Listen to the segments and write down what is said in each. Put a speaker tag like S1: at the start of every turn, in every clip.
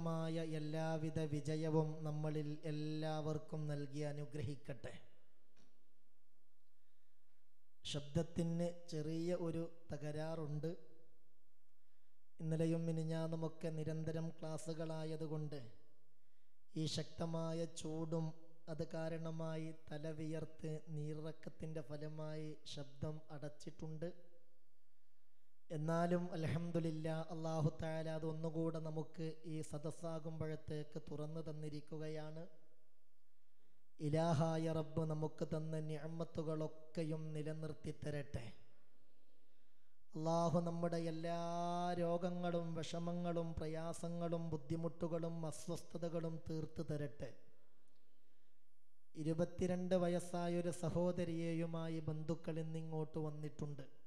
S1: അനുഗ്രഹീതമായ എല്ലാവിധ വിജയവും നമ്മളിൽ എല്ലാവർക്കും നൽകി അനുഗ്രഹിക്കട്ടെ. ശബ്ദത്തിന് ചെറിയ ഒരു തകരാറുണ്ട്. ഇന്നലെയും മിനിഞ്ഞാന്നുമൊക്കെ നിരന്തരം ക്ലാസ്സുകളായതുകൊണ്ട് ഈ ശക്തമായ ചൂടും അത് കാരണമായി തല വിയർത്ത് നീറിറക്കത്തിന്റെ ഫലമായി ശബ്ദം അടച്ചിട്ടുണ്ട്. എന്നാലും അലഹമുല്ല അള്ളാഹു താല അത് ഒന്നുകൂടെ നമുക്ക് ഈ സദസ്സാകുമ്പോഴത്തേക്ക് തുറന്നു തന്നിരിക്കുകയാണ്. ഇലാഹായ റബ്ബ് നമുക്ക് തന്ന ഞാമത്തുകളൊക്കെയും നിലനിർത്തി തരട്ടെ. അള്ളാഹു നമ്മുടെ എല്ലാ രോഗങ്ങളും വിഷമങ്ങളും പ്രയാസങ്ങളും ബുദ്ധിമുട്ടുകളും അസ്വസ്ഥതകളും തീർത്തു തരട്ടെ. ഇരുപത്തിരണ്ട് വയസ്സായൊരു സഹോദരിയെയുമായി ബന്ധുക്കൾ ഇന്നിങ്ങോട്ട് വന്നിട്ടുണ്ട്.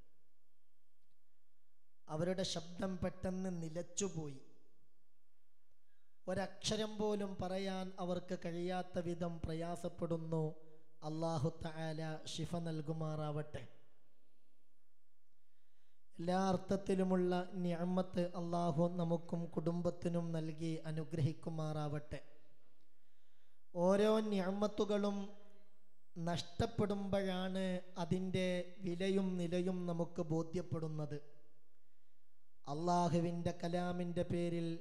S1: അവരുടെ ശബ്ദം പെട്ടെന്ന് നിലച്ചുപോയി. ഒരക്ഷരം പോലും പറയാൻ അവർക്ക് കഴിയാത്ത വിധം പ്രയാസപ്പെടുന്നു. അള്ളാഹു തആല ഷിഫ നൽകുമാറാവട്ടെ. എല്ലാ അർത്ഥത്തിലുമുള്ള ഞാമത്ത് അള്ളാഹു നമുക്കും കുടുംബത്തിനും നൽകി അനുഗ്രഹിക്കുമാറാവട്ടെ. ഓരോ ഞാമത്തുകളും നഷ്ടപ്പെടുമ്പോഴാണ് അതിന്റെ വിലയും നിലയും നമുക്ക് ബോധ്യപ്പെടുന്നത്. അള്ളാഹുവിന്റെ കലാമിന്റെ പേരിൽ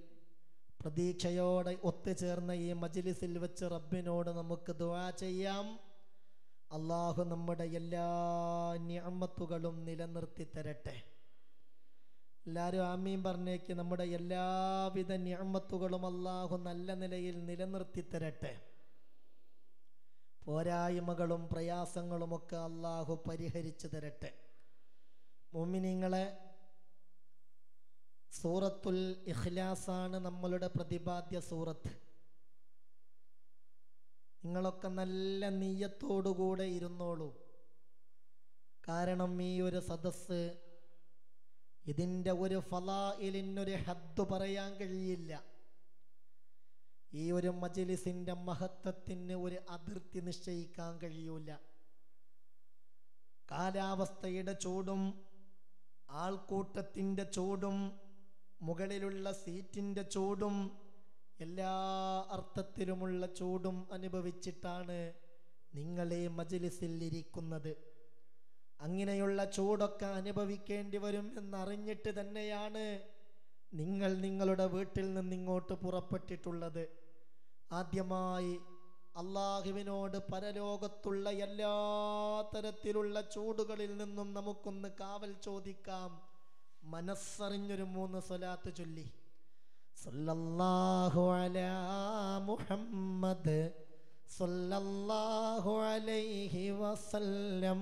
S1: പ്രതീക്ഷയോടെ ഒത്തുചേർന്ന ഈ മജിലിസിൽ വെച്ച് റബ്ബിനോട് നമുക്ക് ദുവാ ചെയ്യാം. അള്ളാഹു നമ്മുടെ എല്ലാ ഞാമത്തുകളും നിലനിർത്തി തരട്ടെ. എല്ലാവരും ആമീൻ പറഞ്ഞേക്ക്. നമ്മുടെ എല്ലാവിധ ഞാമത്തുകളും അള്ളാഹു നല്ല നിലയിൽ നിലനിർത്തി തരട്ടെ. പോരായ്മകളും പ്രയാസങ്ങളുമൊക്കെ അള്ളാഹു പരിഹരിച്ചു തരട്ടെ. മുമിനിങ്ങളെ സൂറത്തുൽ ഇഖ്ലാസാണ് നമ്മളുടെ പ്രതിപാദ്യ സൂറത്ത്. നിങ്ങളൊക്കെ നല്ല നീയത്തോടുകൂടെ ഇരുന്നോളൂ. കാരണം ഈ ഒരു സദസ്സ് ഇതിന്റെ ഒരു ഫലായിലിനൊരു ഹദ് പറയാൻ കഴിയില്ല. ഈ ഒരു മജിലിസിന്റെ മഹത്വത്തിന് ഒരു അതിർത്തി നിശ്ചയിക്കാൻ കഴിയൂല. കാലാവസ്ഥയുടെ ചൂടും ആൾക്കൂട്ടത്തിന്റെ ചൂടും മുകളിലുള്ള സീറ്റിന്റെ ചൂടും എല്ലാ അർത്ഥത്തിലുമുള്ള ചൂടും അനുഭവിച്ചിട്ടാണ് നിങ്ങളെ മജിലിസിൽ ഇരിക്കുന്നത്. അങ്ങനെയുള്ള ചൂടൊക്കെ അനുഭവിക്കേണ്ടി വരും എന്നറിഞ്ഞിട്ട് തന്നെയാണ് നിങ്ങൾ നിങ്ങളുടെ വീട്ടിൽ നിന്ന് ഇങ്ങോട്ട് പുറപ്പെട്ടിട്ടുള്ളത്. ആദ്യമായി അള്ളാഹുവിനോട് പരലോകത്തുള്ള എല്ലാ തരത്തിലുള്ള ചൂടുകളിൽ നിന്നും നമുക്കൊന്ന് കാവൽ ചോദിക്കാം. മനസ്സറിഞ്ഞൊരു മൂന്ന് സ്വലാത്ത് ചൊല്ലി. സല്ലല്ലാഹു അലാ മുഹമ്മദ് സല്ലല്ലാഹു അലൈഹി വസല്ലം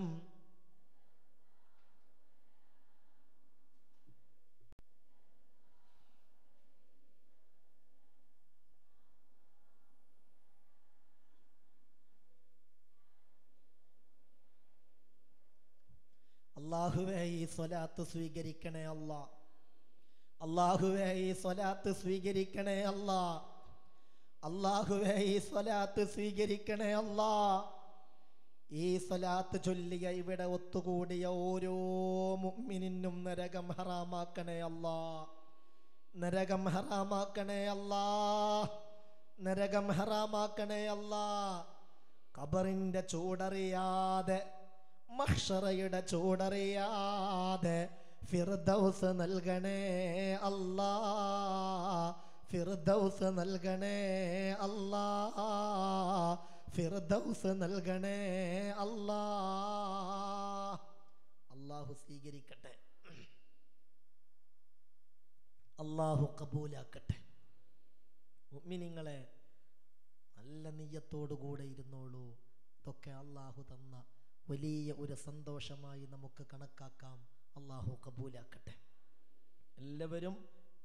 S1: അള്ളാഹുവേ ഈ സ്വലാത്ത് സ്വീകരിക്കണേ അല്ല. അള്ളാഹുവേ ഈ സ്വലാത്ത് സ്വീകരിക്കണേ അല്ല. അള്ളാഹുവേ ഈ സ്വലാത്ത് സ്വീകരിക്കണേ അല്ല. ഈ സ്വലാത്ത് ചൊല്ലിയ ഇവിടെ ഒത്തുകൂടിയ ഓരോ മുമ്മിനും നരകം ഹറാമാക്കണേ അല്ലാ. നരകം ഹറാമാക്കണേ അല്ലാ. നരകം ഹറാമാക്കണേ അല്ലാ. ഖബറിന്റെ ചൂടറിയാതെ മഹ്ഷറയുടെ ചൂടറിയാതെ ഫിർദൗസ് നൽകണേ അല്ലാ. ഫിർദൗസ് നൽകണേ അല്ലാ. ഫിർദൗസ് നൽകണേ അല്ലാ. അള്ളാഹു സ്വീകരിക്കട്ടെ. അള്ളാഹു കബൂലാക്കട്ടെ. മുഅ്മിനീങ്ങളെ നല്ല നെയ്യത്തോടു കൂടെ ഇരുന്നോളൂ. ഇതൊക്കെ അള്ളാഹു തന്ന വലിയ ഒരു സന്തോഷമായി നമുക്ക് കണക്കാക്കാം അള്ളാഹു കബൂലാക്കട്ടെ എല്ലാവരും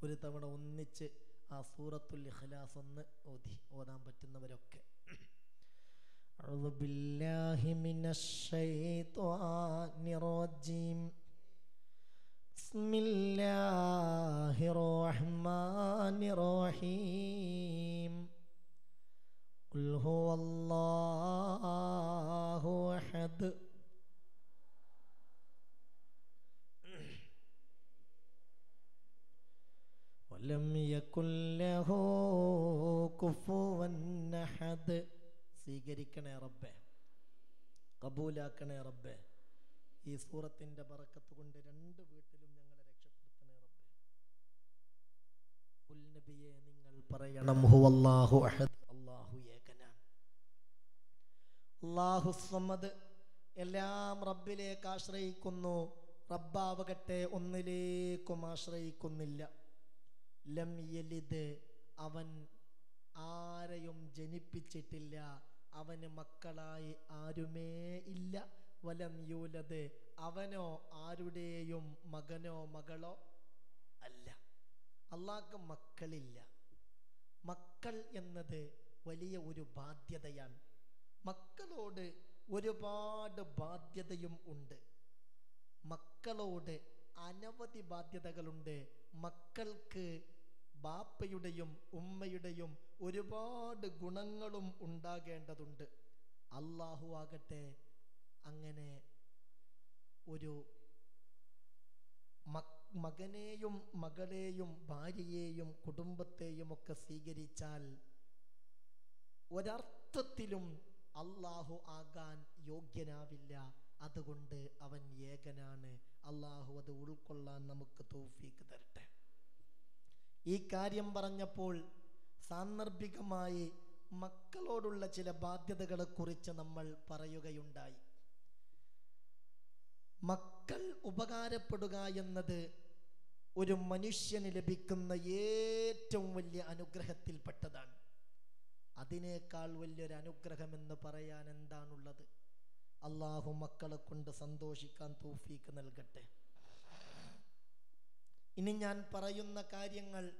S1: ഒരു തവണ ഒന്നിച്ച് ആ സൂറത്തുൽ ഇഖ്ലാസ് ഒന്ന് ഓതി ഓതാൻ പറ്റുന്നവരൊക്കെ أعوذ بالله من الشيطان الرجيم بسم الله الرحمن الرحيم قل هو الله أحد ولم يكن له കുഫുവൻ അഹദ് സ്വീകരിക്കണേ റബ്ബേ കബൂലാക്കണേ റബ്ബേ ഈ സൂറത്തിന്റെ ബറക്കത്ത് കൊണ്ട് രണ്ട് വീട്ടിലും ഞങ്ങളെ രക്ഷപ്പെടുത്തണേ റബ്ബേ ഉൽ നബിയെ നിങ്ങൾ പറയണം ഹുവല്ലാഹു അഹദ് അല്ലാഹു ഏകനാണ് അല്ലാഹു സമദ് എല്ലാം റബ്ബിലേക്ക് ആശ്രയിക്കുന്നു. റബ്ബാവകട്ടെ ഒന്നിലേക്കും ആശ്രയിക്കുന്നില്ല. ലം യലിദ് അവൻ ആരെയും ജനിപ്പിച്ചിട്ടില്ല. അവന് മക്കളായി ആരുമേ ഇല്ല. വലം യൂലത് അവനോ ആരുടെയും മകനോ മകളോ അല്ല. അള്ളാഹ്ക്ക് മക്കളില്ല. മക്കൾ എന്നത് വലിയ ഒരു ബാധ്യതയാണ്. മക്കളോട് ഒരുപാട് ബാധ്യതയും ഉണ്ട്. മക്കളോട് അനവധി ബാധ്യതകളുണ്ട്. മക്കൾക്ക് ബാപ്പയുടെയും ഉമ്മയുടെയും ഒരുപാട് ഗുണങ്ങളും ഉണ്ടാകേണ്ടതുണ്ട്. അള്ളാഹു ആകട്ടെ അങ്ങനെ ഒരു മകനെയും മകളെയും ഭാര്യയെയും കുടുംബത്തെയും ഒക്കെ സ്വീകരിച്ചാൽ ഒരർത്ഥത്തിലും അള്ളാഹു ആകാൻ യോഗ്യനാവില്ല. അതുകൊണ്ട് അവൻ ഏകനാണ്. അള്ളാഹു അത് ഉൾക്കൊള്ളാൻ നമുക്ക് തോഫീക്ക് തരട്ടെ. ഈ കാര്യം പറഞ്ഞപ്പോൾ സാന്ദർഭികമായി മക്കളോടുള്ള ചില ബാധ്യതകളെ കുറിച്ച് നമ്മൾ പറയുകയുണ്ടായി. മക്കൾ ഉപകാരപ്പെടുക എന്നത് ഒരു മനുഷ്യന് ലഭിക്കുന്ന ഏറ്റവും വലിയ അനുഗ്രഹത്തിൽപ്പെട്ടതാണ്. അതിനേക്കാൾ വലിയൊരു അനുഗ്രഹം എന്ന് പറയാൻ എന്താണുള്ളത്? അള്ളാഹു മക്കളെ കൊണ്ട് സന്തോഷിക്കാൻ തൂഫീക്ക് നൽകട്ടെ. ഇനി ഞാൻ പറയുന്ന കാര്യങ്ങൾ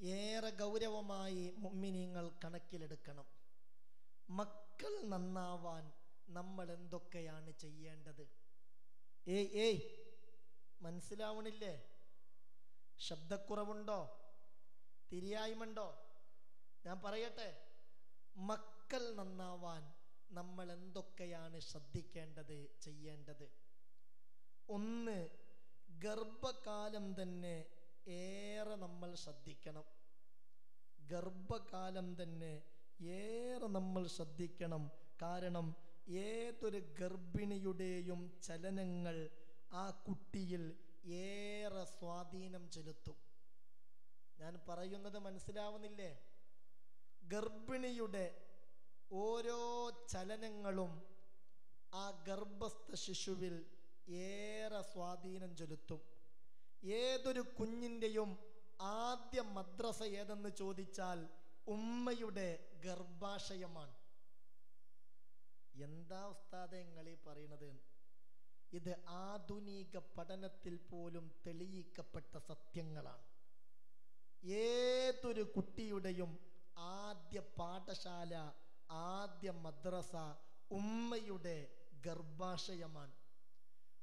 S1: ഏറെ ഗൗരവമായി മുമ്മിനിങ്ങൾ കണക്കിലെടുക്കണം. മക്കൾ നന്നാവാൻ നമ്മൾ എന്തൊക്കെയാണ് ചെയ്യേണ്ടത്? ഏയ് ഏയ് മനസ്സിലാവണില്ലേ? ശബ്ദക്കുറവുണ്ടോ? തിരിയായ്മണ്ടോ ഞാൻ പറയട്ടെ. മക്കൾ നന്നാവാൻ നമ്മൾ എന്തൊക്കെയാണ് ശ്രദ്ധിക്കേണ്ടത് ചെയ്യേണ്ടത്? ഒന്ന് ഗർഭകാലം തന്നെ ഏറെ നമ്മൾ ശ്രദ്ധിക്കണം. ഗർഭകാലം തന്നെ ഏറെ നമ്മൾ ശ്രദ്ധിക്കണം. കാരണം ഏതൊരു ഗർഭിണിയുടെയും ചലനങ്ങൾ ആ കുട്ടിയിൽ ഏറെ സ്വാധീനം ചെലുത്തും. ഞാൻ പറയുന്നത് മനസ്സിലാവുന്നില്ലേ? ഗർഭിണിയുടെ ഓരോ ചലനങ്ങളും ആ ഗർഭസ്ഥ ശിശുവിൽ ഏറെ സ്വാധീനം ചെലുത്തും. ഏതൊരു കുഞ്ഞിന്റെയും ആദ്യ മദ്രസ ഏതെന്ന് ചോദിച്ചാൽ ഉമ്മയുടെ ഗർഭാശയമാണ്. എന്താ ഉസ്താദെ നിങ്ങൾ ഈ പറയണത്? ഇത് ആധുനിക പഠനത്തിൽ പോലും തെളിയിക്കപ്പെട്ട സത്യങ്ങളാണ്. ഏതൊരു കുട്ടിയുടെയും ആദ്യ പാഠശാല ആദ്യ മദ്രസ ഉമ്മയുടെ ഗർഭാശയമാണ്.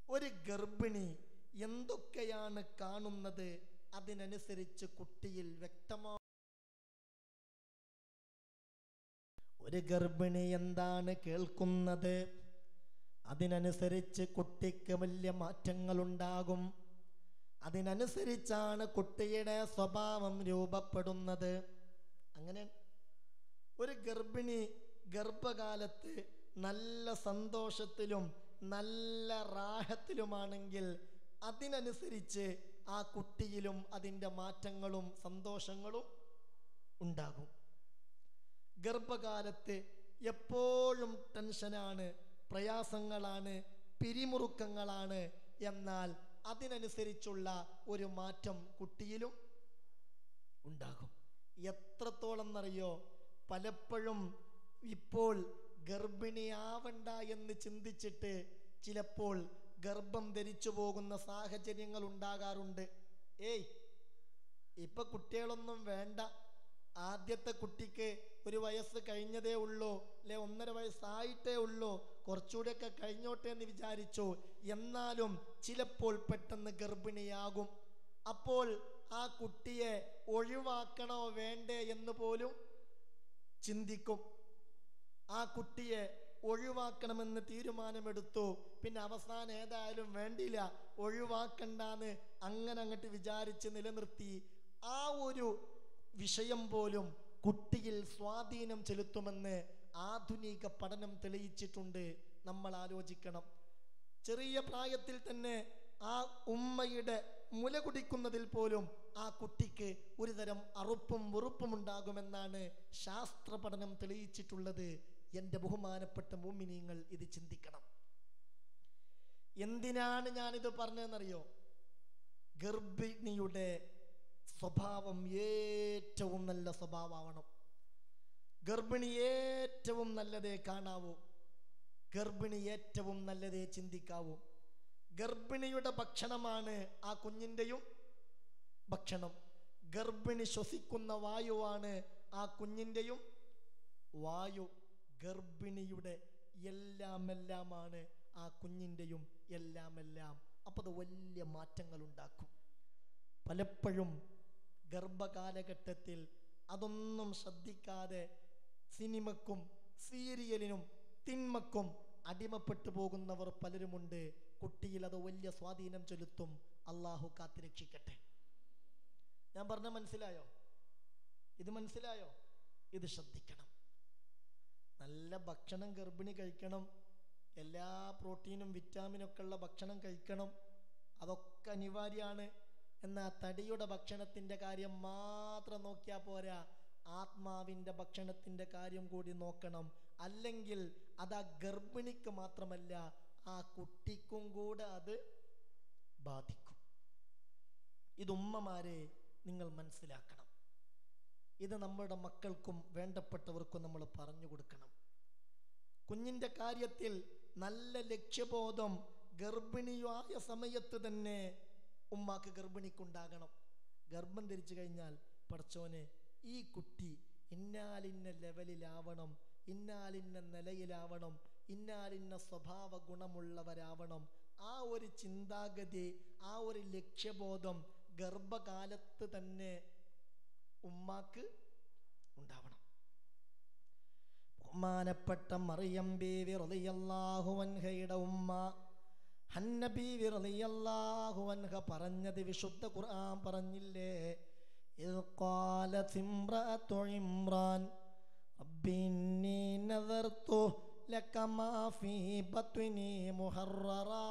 S1: ഒരു ഗർഭിണി എന്തൊക്കെയാണ് കാണുന്നത്? അതിനനുസരിച്ച് കുട്ടിയിൽ വ്യക്തമാ ഒരു ഗർഭിണി എന്താണ് കേൾക്കുന്നത്? അതിനനുസരിച്ച് കുട്ടിക്ക് വലിയ മാറ്റങ്ങൾ ഉണ്ടാകും അതിനനുസരിച്ചാണ് കുട്ടിയുടെ സ്വഭാവം രൂപപ്പെടുന്നത്. അങ്ങനെ ഒരു ഗർഭിണി ഗർഭകാലത്ത് നല്ല സന്തോഷത്തിലും നല്ല റാഹത്തിലുമാണെങ്കിൽ അതിനനുസരിച്ച് ആ കുട്ടിയിലും അതിന്റെ മാറ്റങ്ങളും സന്തോഷങ്ങളും ഉണ്ടാകും. ഗർഭകാലത്ത് എപ്പോഴും ടെൻഷനാണ് പ്രയാസങ്ങളാണ് പിരിമുറുക്കങ്ങളാണ്. എന്നാൽ അതിനനുസരിച്ചുള്ള ഒരു മാറ്റം കുട്ടിയിലും ഉണ്ടാകും. എത്രത്തോളം എന്നറിയോ പലപ്പോഴും ഇപ്പോൾ ഗർഭിണിയാവണ്ട എന്ന് ചിന്തിച്ചിട്ട് ചിലപ്പോൾ ഗർഭം ധരിച്ചു പോകുന്ന സാഹചര്യങ്ങൾ ഉണ്ടാകാറുണ്ട്. ഏയ് ഇപ്പൊ കുട്ടികളൊന്നും വേണ്ട. ആദ്യത്തെ കുട്ടിക്ക് ഒരു വയസ്സ് കഴിഞ്ഞതേ ഉള്ളൂ അല്ലെ ഒന്നര വയസ്സായിട്ടേ ഉള്ളൂ. കുറച്ചുകൂടെയൊക്കെ കഴിഞ്ഞോട്ടെ എന്ന് വിചാരിച്ചു. എന്നാലും ചിലപ്പോൾ പെട്ടെന്ന് ഗർഭിണിയാകും. അപ്പോൾ ആ കുട്ടിയെ ഒഴിവാക്കണോ വേണ്ടേ എന്ന് പോലും ചിന്തിക്കും. ആ കുട്ടിയെ ഒഴിവാക്കണമെന്ന് തീരുമാനമെടുത്തു. പിന്നെ അവസാനം ഏതായാലും വേണ്ടില്ല ഒഴിവാക്കണ്ടെന്ന് അങ്ങനെ അങ്ങോട്ട് വിചാരിച്ച് നിലനിർത്തി. ആ ഒരു വിഷയം പോലും കുട്ടിയിൽ സ്വാധീനം ചെലുത്തുമെന്ന് ആധുനിക പഠനം തെളിയിച്ചിട്ടുണ്ട്. നമ്മൾ ആലോചിക്കണം. ചെറിയ പ്രായത്തിൽ തന്നെ ആ ഉമ്മയുടെ മുല കുടിക്കുന്നതിൽ പോലും ആ കുട്ടിക്ക് ഒരുതരം അറുപ്പും വെറുപ്പും ഉണ്ടാകുമെന്നാണ് ശാസ്ത്ര പഠനം തെളിയിച്ചിട്ടുള്ളത്. എന്റെ ബഹുമാനപ്പെട്ട മോമിനിയങ്ങൾ ഇത് ചിന്തിക്കണം. എന്തിനാണ് ഞാനിത് പറഞ്ഞതെന്നറിയോ? ഗർഭിണിയുടെ സ്വഭാവം ഏറ്റവും നല്ല സ്വഭാവമാവണം. ഗർഭിണി ഏറ്റവും നല്ലതേ കാണാവൂ. ഗർഭിണി ഏറ്റവും നല്ലതേ ചിന്തിക്കാവൂ. ഗർഭിണിയുടെ ഭക്ഷണമാണ് ആ കുഞ്ഞിന്റെയും ഭക്ഷണം. ഗർഭിണി ശ്വസിക്കുന്ന വായുവാണ് ആ കുഞ്ഞിന്റെയും വായു. ഗർഭിണിയുടെ എല്ലാം എല്ലാമാണ് ആ കുഞ്ഞിന്റെയും എല്ലാം എല്ലാം അപ്പോൾ അത് വലിയ മാറ്റങ്ങൾ ഉണ്ടാക്കും പലപ്പോഴും ഗർഭകാലഘട്ടത്തിൽ അതൊന്നും ശ്രദ്ധിക്കാതെ സിനിമക്കും സീരിയലിനും തിന്മക്കും അടിമപ്പെട്ടു പോകുന്നവർ പലരുമുണ്ട്. കുട്ടിയിൽ അത് വലിയ സ്വാധീനം ചെലുത്തും. അള്ളാഹു കാത്തിരക്ഷിക്കട്ടെ ഞാൻ പറഞ്ഞ മനസ്സിലായോ? ഇത് മനസ്സിലായോ? ഇത് ശ്രദ്ധിക്കണം. നല്ല ഭക്ഷണം ഗർഭിണി കഴിക്കണം. എല്ലാ പ്രോട്ടീനും വിറ്റാമിനൊക്കെ ഉള്ള ഭക്ഷണം കഴിക്കണം. അതൊക്കെ അനിവാര്യമാണ്. എന്നാൽ തടിയുടെ ഭക്ഷണത്തിന്റെ കാര്യം മാത്രം നോക്കിയാൽ പോരാ. ആത്മാവിന്റെ ഭക്ഷണത്തിന്റെ കാര്യം കൂടി നോക്കണം. അല്ലെങ്കിൽ അത് ആ ഗർഭിണിക്ക് മാത്രമല്ല ആ കുട്ടിക്കും കൂടെ അത് ബാധിക്കും. ഇത് ഉമ്മമാരെ നിങ്ങൾ മനസ്സിലാക്കണം. ഇത് നമ്മുടെ മക്കൾക്കും വേണ്ടപ്പെട്ടവർക്കും നമ്മൾ പറഞ്ഞു കൊടുക്കണം. കുഞ്ഞിന്റെ കാര്യത്തിൽ നല്ല ലക്ഷ്യബോധം ഗർഭിണിയായ സമയത്ത് തന്നെ ഉമ്മാക്ക് ഗർഭിണിക്കുണ്ടാകണം. ഗർഭം ധരിച്ചു കഴിഞ്ഞാൽ പഠിച്ചോനെ ഈ കുട്ടി ഇന്നാലിന്ന ലെവലിലാവണം ഇന്നാലിന്ന നിലയിലാവണം ഇന്നാലിന്ന സ്വഭാവ ഗുണമുള്ളവരാവണം ആ ഒരു ചിന്താഗതി ആ ഒരു ലക്ഷ്യബോധം ഗർഭകാലത്ത് തന്നെ ഉമ്മാക്ക് ഉണ്ടാവണം ബഹുമാനപ്പെട്ട മറിയം ബീവി റളിയല്ലാഹു അൻഹയുടെ ഉമ്മ ഹന്ന ബീവി റളിയല്ലാഹു അൻഹ പറഞ്ഞത് വിശുദ്ധ ഖുർആൻ പറഞ്ഞില്ലേ إذ قالت امرأة عمران رب إني نذرت لك ما في بطني محررا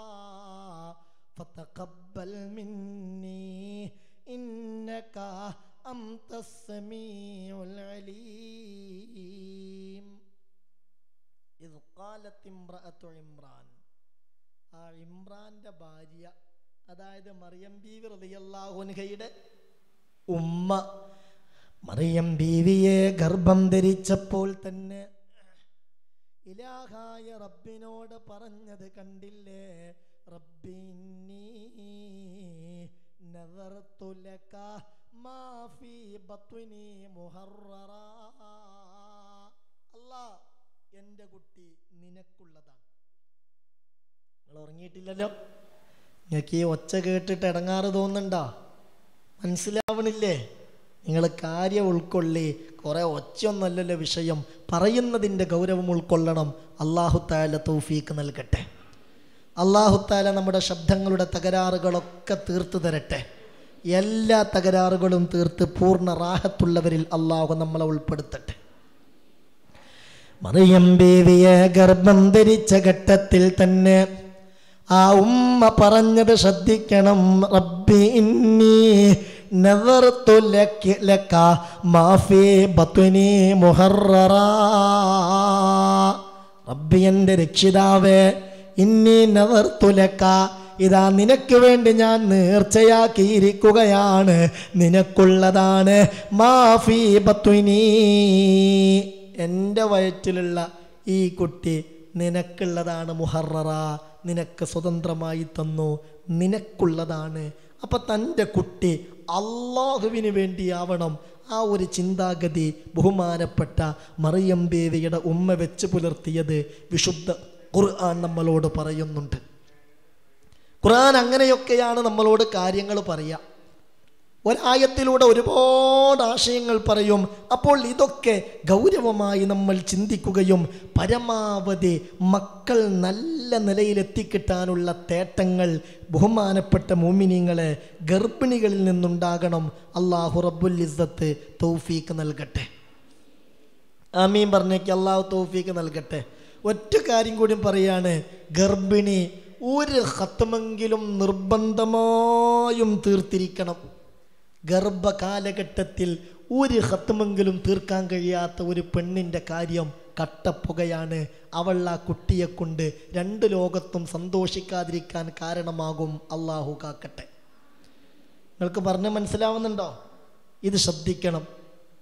S1: فتقبل مني إنك أنت السميع العليم إذ قالت امرأة عمران ആ ഇമ്രാന്റെ ഭാര്യ അതായത് മറിയം ബീവി റളിയല്ലാഹുൻഹയുടെ ഉമ്മ മറിയം ബീവിയെ ഗർഭം ധരിച്ചപ്പോൾ തന്നെ ഇലാഹായ റബ്ബിനോട് പറഞ്ഞത് കണ്ടില്ലേ? റബ്ബിന്നീ നദർതു ലക മാ ഫീ ബത്നി മുഹററാ. അല്ലാ എന്റെ കുട്ടി നിനക്കുള്ളതാണ്. നിങ്ങൾ ഉറങ്ങിയിട്ടില്ലല്ലോ? നിങ്ങൾക്ക് ഈ ഒച്ച കേട്ടിട്ട് ഇടങ്ങാറ് തോന്നുന്നുണ്ടോ? മനസ്സിലാവണില്ലേ? നിങ്ങൾ കാര്യം ഉൾക്കൊള്ളി കുറേ ഒച്ചയൊന്നല്ലല്ലോ വിഷയം. പറയുന്നതിന്റെ ഗൗരവം ഉൾക്കൊള്ളണം. അള്ളാഹു താല തൗഫീക്ക് നൽകട്ടെ. അള്ളാഹു താല നമ്മുടെ ശബ്ദങ്ങളുടെ തകരാറുകളൊക്കെ തീർത്തു തരട്ടെ. എല്ലാ തകരാറുകളും തീർത്ത് പൂർണ റാഹത്തുള്ളവരിൽ അള്ളാഹു നമ്മളെ ഉൾപ്പെടുത്തട്ടെ. മറിയം ബേവിയെ ഗർഭം ധരിച്ച ഘട്ടത്തിൽ തന്നെ ആ ഉമ്മ പറഞ്ഞത് ശ്രദ്ധിക്കണം. റബ്ബി ഇന്നി ലക ലക മാ ഫീ ബത്നി മുഹററാ റബ്ബി എന്റെ രക്ഷിതാവേ ഇന്നി നദർതു ലക്ക. ഇതാ നിനക്ക് വേണ്ടി ഞാൻ നേർച്ചയാക്കിയിരിക്കുകയാണ്. നിനക്കുള്ളതാണ് മാഫി ബത്വിനി. എന്റെ വയറ്റിലുള്ള ഈ കുട്ടി നിനക്കുള്ളതാണ് മുഹററ. നിനക്ക് സ്വതന്ത്രമായി തന്നു. നിനക്കുള്ളതാണ്. അപ്പൊ തന്റെ കുട്ടി അള്ളാഹുവിന് വേണ്ടിയാവണം ആ ഒരു ചിന്താഗതി ബഹുമാനപ്പെട്ട മറിയം ദേവിയുടെ ഉമ്മ വെച്ച് പുലർത്തിയത് വിശുദ്ധ ഖുർആൻ നമ്മളോട് പറയുന്നുണ്ട്. ഖുർആൻ അങ്ങനെയൊക്കെയാണ് നമ്മളോട് കാര്യങ്ങൾ പറയുക ഒരായത്തിലൂടെ ഒരുപാട് ആശയങ്ങൾ പറയും. അപ്പോൾ ഇതൊക്കെ ഗൗരവമായി നമ്മൾ ചിന്തിക്കുകയും പരമാവധി മക്കൾ നല്ല നിലയിലെത്തിക്കിട്ടാനുള്ള തേട്ടങ്ങൾ ബഹുമാനപ്പെട്ട മോമിനിങ്ങളെ ഗർഭിണികളിൽ നിന്നുണ്ടാകണം. അള്ളാഹു റബ്ബുൽ ഇസ്സത്ത് തൗഫീക്ക് നൽകട്ടെ. ആമീൻ പറഞ്ഞേക്ക് അള്ളാഹു തൗഫീക്ക് നൽകട്ടെ. ഒറ്റ കാര്യം കൂടി പറയാണ്. ഗർഭിണി ഒരു ഹത്തമെങ്കിലും നിർബന്ധമായും തീർത്തിരിക്കണം. ഗർഭകാലഘട്ടത്തിൽ ഒരു ഹത്തുമെങ്കിലും തീർക്കാൻ കഴിയാത്ത ഒരു പെണ്ണിന്റെ കാര്യം കട്ടപ്പുകയാണ്. അവൾ ആ കുട്ടിയെ കൊണ്ട് രണ്ട് ലോകത്തും സന്തോഷിക്കാതിരിക്കാൻ കാരണമാകും. അള്ളാഹു കാക്കട്ടെ. നിങ്ങൾക്ക് പറഞ്ഞ് മനസ്സിലാവുന്നുണ്ടോ? ഇത് ശ്രദ്ധിക്കണം.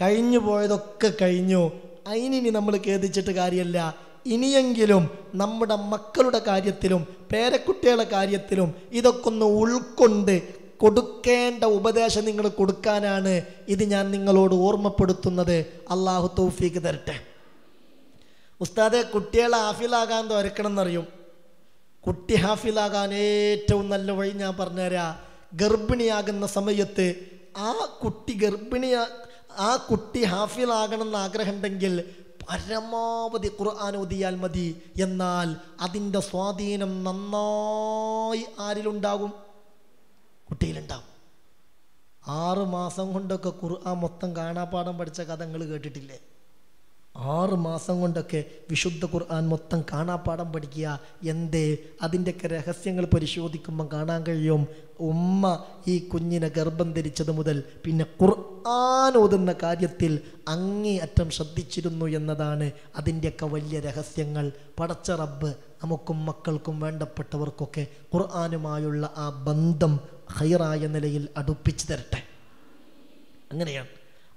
S1: കഴിഞ്ഞു പോയതൊക്കെ കഴിഞ്ഞു. അതിനി നമ്മൾ ഖേദിച്ചിട്ട് കാര്യമല്ല ഇനിയെങ്കിലും നമ്മുടെ മക്കളുടെ കാര്യത്തിലും പേരക്കുട്ടികളുടെ കാര്യത്തിലും ഇതൊക്കെ ഒന്ന് ഉൾക്കൊണ്ട് കൊടുക്കേണ്ട ഉപദേശം നിങ്ങൾ കൊടുക്കാനാണ് ഇത് ഞാൻ നിങ്ങളോട് ഓർമ്മപ്പെടുത്തുന്നത്. അള്ളാഹു തൗഫീക്ക് തരട്ടെ. ഉസ്താദെ കുട്ടികളെ ഹാഫിലാകാൻ തുരക്കണം എന്നറിയും? കുട്ടി ഹാഫിലാകാൻ ഏറ്റവും നല്ല വഴി ഞാൻ പറഞ്ഞുതരാം. ഗർഭിണിയാകുന്ന സമയത്ത് ആ കുട്ടി ഗർഭിണിയാ ആ കുട്ടി ഹാഫിലാകണം എന്ന് ആഗ്രഹമുണ്ടെങ്കിൽ പരമാവധി ഖുർആൻ ഓതിയാൽ മതി. എന്നാൽ അതിന്റെ സ്വാധീനം നന്നായി ആരിലുണ്ടാകും? കുട്ടിയിലുണ്ടാവും. ആറ് മാസം കൊണ്ടൊക്കെ ഖുർആൻ മൊത്തം കാണാപ്പാടം പഠിച്ച കഥങ്ങൾ കേട്ടിട്ടില്ലേ? ആറ് മാസം കൊണ്ടൊക്കെ വിശുദ്ധ ഖുർആൻ മൊത്തം കാണാപ്പാടം പഠിക്കുക. എന്തേ? അതിന്റെയൊക്കെ രഹസ്യങ്ങൾ പരിശോധിക്കുമ്പോൾ കാണാൻ കഴിയും. ഉമ്മ ഈ കുഞ്ഞിനെ ഗർഭം ധരിച്ചത് മുതൽ പിന്നെ ഖുർആൻ ഓതുന്ന കാര്യത്തിൽ അങ്ങേയറ്റം ശ്രദ്ധിച്ചിരുന്നു എന്നതാണ് അതിന്റെയൊക്കെ വലിയ രഹസ്യങ്ങൾ. പടച്ച റബ്ബ് നമുക്കും മക്കൾക്കും വേണ്ടപ്പെട്ടവർക്കൊക്കെ ഖുർആാനുമായുള്ള ആ ബന്ധം ഹൈറായ നിലയിൽ അടുപ്പിച്ചു തരട്ടെ. അങ്ങനെയാണ്.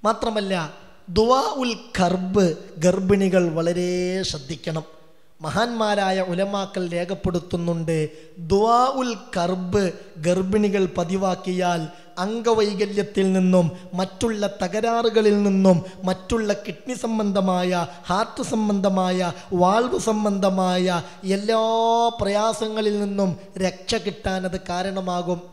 S1: മാത്രമല്ല ദുവാ ഉൽ കർബ് ഗർഭിണികൾ വളരെ ശ്രദ്ധിക്കണം. മഹാന്മാരായ ഉലമാക്കൾ രേഖപ്പെടുത്തുന്നുണ്ട് ദുവാ ഉൽ കർബ് ഗർഭിണികൾ പതിവാക്കിയാൽ അംഗവൈകല്യത്തിൽ നിന്നും മറ്റുള്ള തകരാറുകളിൽ നിന്നും മറ്റുള്ള കിഡ്നി സംബന്ധമായ ഹാർട്ട് സംബന്ധമായ വാൾവ് സംബന്ധമായ എല്ലാ പ്രയാസങ്ങളിൽ നിന്നും രക്ഷ കിട്ടാനത് കാരണമാകും.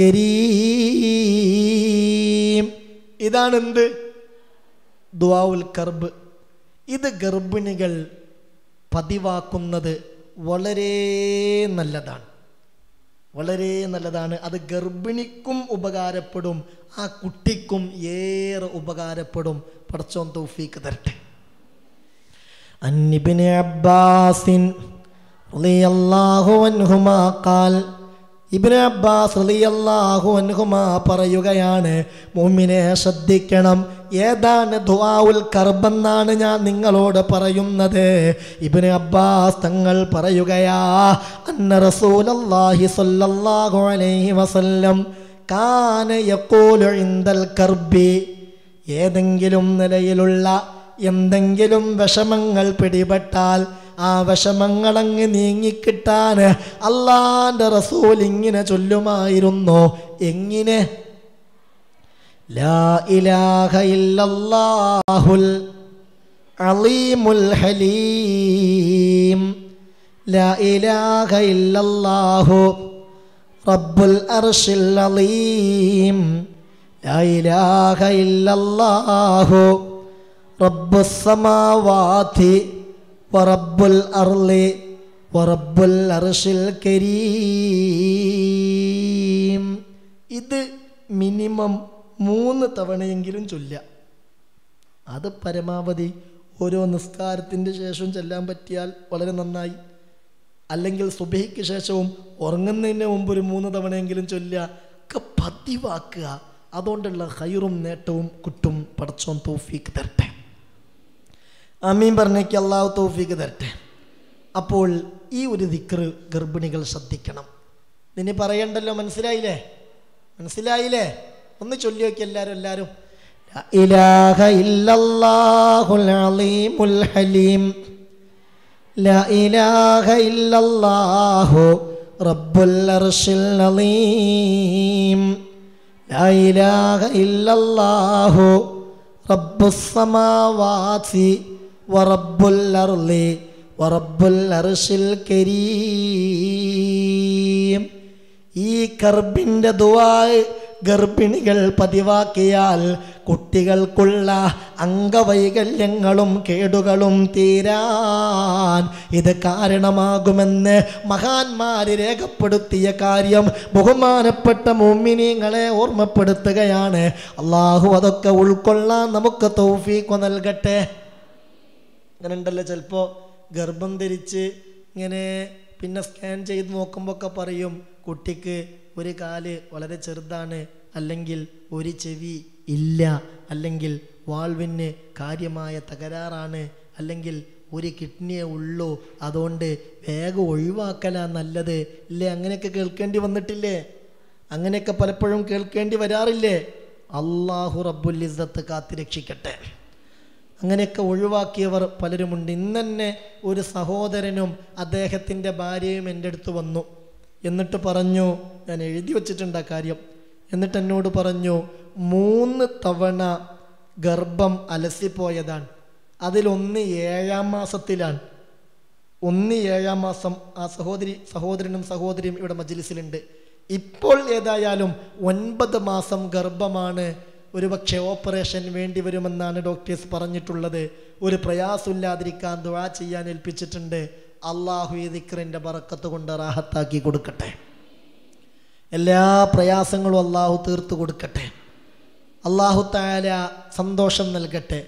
S1: കരീം. ഇതാണ് എന്ത് ദുവാവുൽ കർബ് ഇത് ഗർഭിണികൾ പതിവാക്കുന്നത് വളരെ നല്ലതാണ്. വളരെ നല്ലതാണ്. അത് ഗർഭിണിക്കും ഉപകാരപ്പെടും. ആ കുട്ടിക്കും ഏറെ ഉപകാരപ്പെടും. പടച്ചോൻ തൗഫീക്ക് തരട്ടെ. അന്നിബിന് അബ്ബാസിൻ ഖാൽ ഇബ്നു അബ്ബാസ് റളിയല്ലാഹു അൻഹുമാ പറയുകയാണ് മുമ്മിനെ ശ്രദ്ധിക്കണം. ഏതാണ് ദുആഉൽ കർബെന്നാണ് ഞാൻ നിങ്ങളോട് പറയുന്നത്? ഇബിന് അബ്ബാസ് തങ്ങൾ പറയുകയാ അന്ന റസൂലല്ലാഹി സ്വല്ലല്ലാഹു അലൈഹി വസല്ലം കാന യഖൂലു ഇൻദൽ കർബി ഏതെങ്കിലും നിലയിലുള്ള എന്തെങ്കിലും വിഷമങ്ങൾ പിടിപെട്ടാൽ ആ വിഷമങ്ങളങ്ങ് നീങ്ങിക്കിട്ടാൻ അള്ളാന്റെ റസൂൽ ഇങ്ങനെ ചൊല്ലുമായിരുന്നു. എങ്ങനെ? ലാ ഇലാഹ ഇല്ലല്ലാഹുൽ അലീമുൽ ഹലീം. ലാ ഇലാഹ ഇല്ലല്ലാഹു അലീം. കരീം. ഇത് മിനിമം മൂന്ന് തവണയെങ്കിലും ചൊല്ല അത് പരമാവധി ഓരോ നിസ്കാരത്തിന്റെ ശേഷവും ചെല്ലാൻ പറ്റിയാൽ വളരെ നന്നായി. അല്ലെങ്കിൽ സുബഹിക്ക് ശേഷവും ഉറങ്ങുന്നതിന് മുമ്പ് ഒരു മൂന്ന് തവണയെങ്കിലും ചൊല്ലുക. ഒക്കെ പതിവാക്കുക. അതുകൊണ്ടുള്ള ഹൈറും നേട്ടവും കിട്ടും പടച്ചോൻ തോഫീക്ക് തരട്ടെ. അമ്മീൻ പറഞ്ഞേക്ക് അള്ളാഹു തോഫീക്ക് തരട്ടെ. അപ്പോൾ ഈ ഒരു ദിക്റ് ഗർഭിണികൾ ശ്രദ്ധിക്കണം. നിന്നെ പറയണ്ടല്ലോ മനസ്സിലായില്ലേ? മനസ്സിലായില്ലേ? ഒന്ന് ചൊല്ലി നോക്കി എല്ലാവരും എല്ലാവരും ഇലാഹ ഇല്ലല്ലാഹുൽ അലീമുൽ ഹലീം. ലാ ഇലാഹ ഇല്ലല്ലാഹു റബ്ബുൽ അർശിൽ അലീം. ഇല്ലല്ലാഹു കരീം. ഈ കർബിന്റെ ദുവായ് ഗർഭിണികൾ പതിവാക്കിയാൽ കുട്ടികൾക്കുള്ള അംഗവൈകല്യങ്ങളും കേടുകളും തീരാൻ ഇത് കാരണമാകുമെന്ന് മഹാന്മാര് രേഖപ്പെടുത്തിയ കാര്യം ബഹുമാനപ്പെട്ട മോമിനിങ്ങളെ ഓർമ്മപ്പെടുത്തുകയാണ്. അള്ളാഹു അതൊക്കെ ഉൾക്കൊള്ളാൻ നമുക്ക് തൗഫീഖ് നൽകട്ടെ. അങ്ങനെ ഉണ്ടല്ലോ ചിലപ്പോൾ ഗർഭം ധരിച്ച് ഇങ്ങനെ പിന്നെ സ്കാൻ ചെയ്ത് നോക്കുമ്പോൾ ഒക്കെ പറയും കുട്ടിക്ക് ഒരു കാൽ വളരെ ചെറുതാണ് അല്ലെങ്കിൽ ഒരു ചെവി ഇല്ല അല്ലെങ്കിൽ വാൾവിന് കാര്യമായ തകരാറാണ് അല്ലെങ്കിൽ ഒരു കിഡ്നിയേ ഉള്ളൂ അതുകൊണ്ട് വേഗം ഒഴിവാക്കലാ നല്ലത്. ഇല്ലേ അങ്ങനെയൊക്കെ കേൾക്കേണ്ടി വന്നിട്ടില്ലേ? അങ്ങനെയൊക്കെ പലപ്പോഴും കേൾക്കേണ്ടി വരാറില്ലേ? അള്ളാഹു ഇസ്സത്ത് കാത്തിരക്ഷിക്കട്ടെ. അങ്ങനെയൊക്കെ ഒഴിവാക്കിയവർ പലരുമുണ്ട്. ഇന്നെ ഒരു സഹോദരനും അദ്ദേഹത്തിന്റെ ഭാര്യയും എന്റെ അടുത്ത് വന്നു. എന്നിട്ട് പറഞ്ഞു ഞാൻ എഴുതി വച്ചിട്ടുണ്ട് ആ കാര്യം. എന്നിട്ട് എന്നോട് പറഞ്ഞു മൂന്ന് തവണ ഗർഭം അലസിപ്പോയതാണ്. അതിലൊന്ന് ഏഴാം മാസത്തിലാണ്. ഒന്ന് ഏഴാം മാസം ആ സഹോദരി സഹോദരനും സഹോദരിയും ഇവിടെ മജിലിസിലുണ്ട്. ഇപ്പോൾ ഏതായാലും ഒൻപത് മാസം ഗർഭമാണ്. ഒരുപക്ഷെ ഓപ്പറേഷൻ വേണ്ടി വരുമെന്നാണ് ഡോക്ടേഴ്സ് പറഞ്ഞിട്ടുള്ളത്. ഒരു പ്രയാസമില്ലാതിരിക്കാൻ ദുആ ചെയ്യാൻ ഏൽപ്പിച്ചിട്ടുണ്ട്. അള്ളാഹു ഈ ദിക്റിന്റെ ബറക്കത്ത് കൊണ്ട് റാഹത്താക്കി കൊടുക്കട്ടെ. എല്ലാ പ്രയാസങ്ങളും അള്ളാഹു തീർത്തു കൊടുക്കട്ടെ. അള്ളാഹു താല സന്തോഷം നൽകട്ടെ.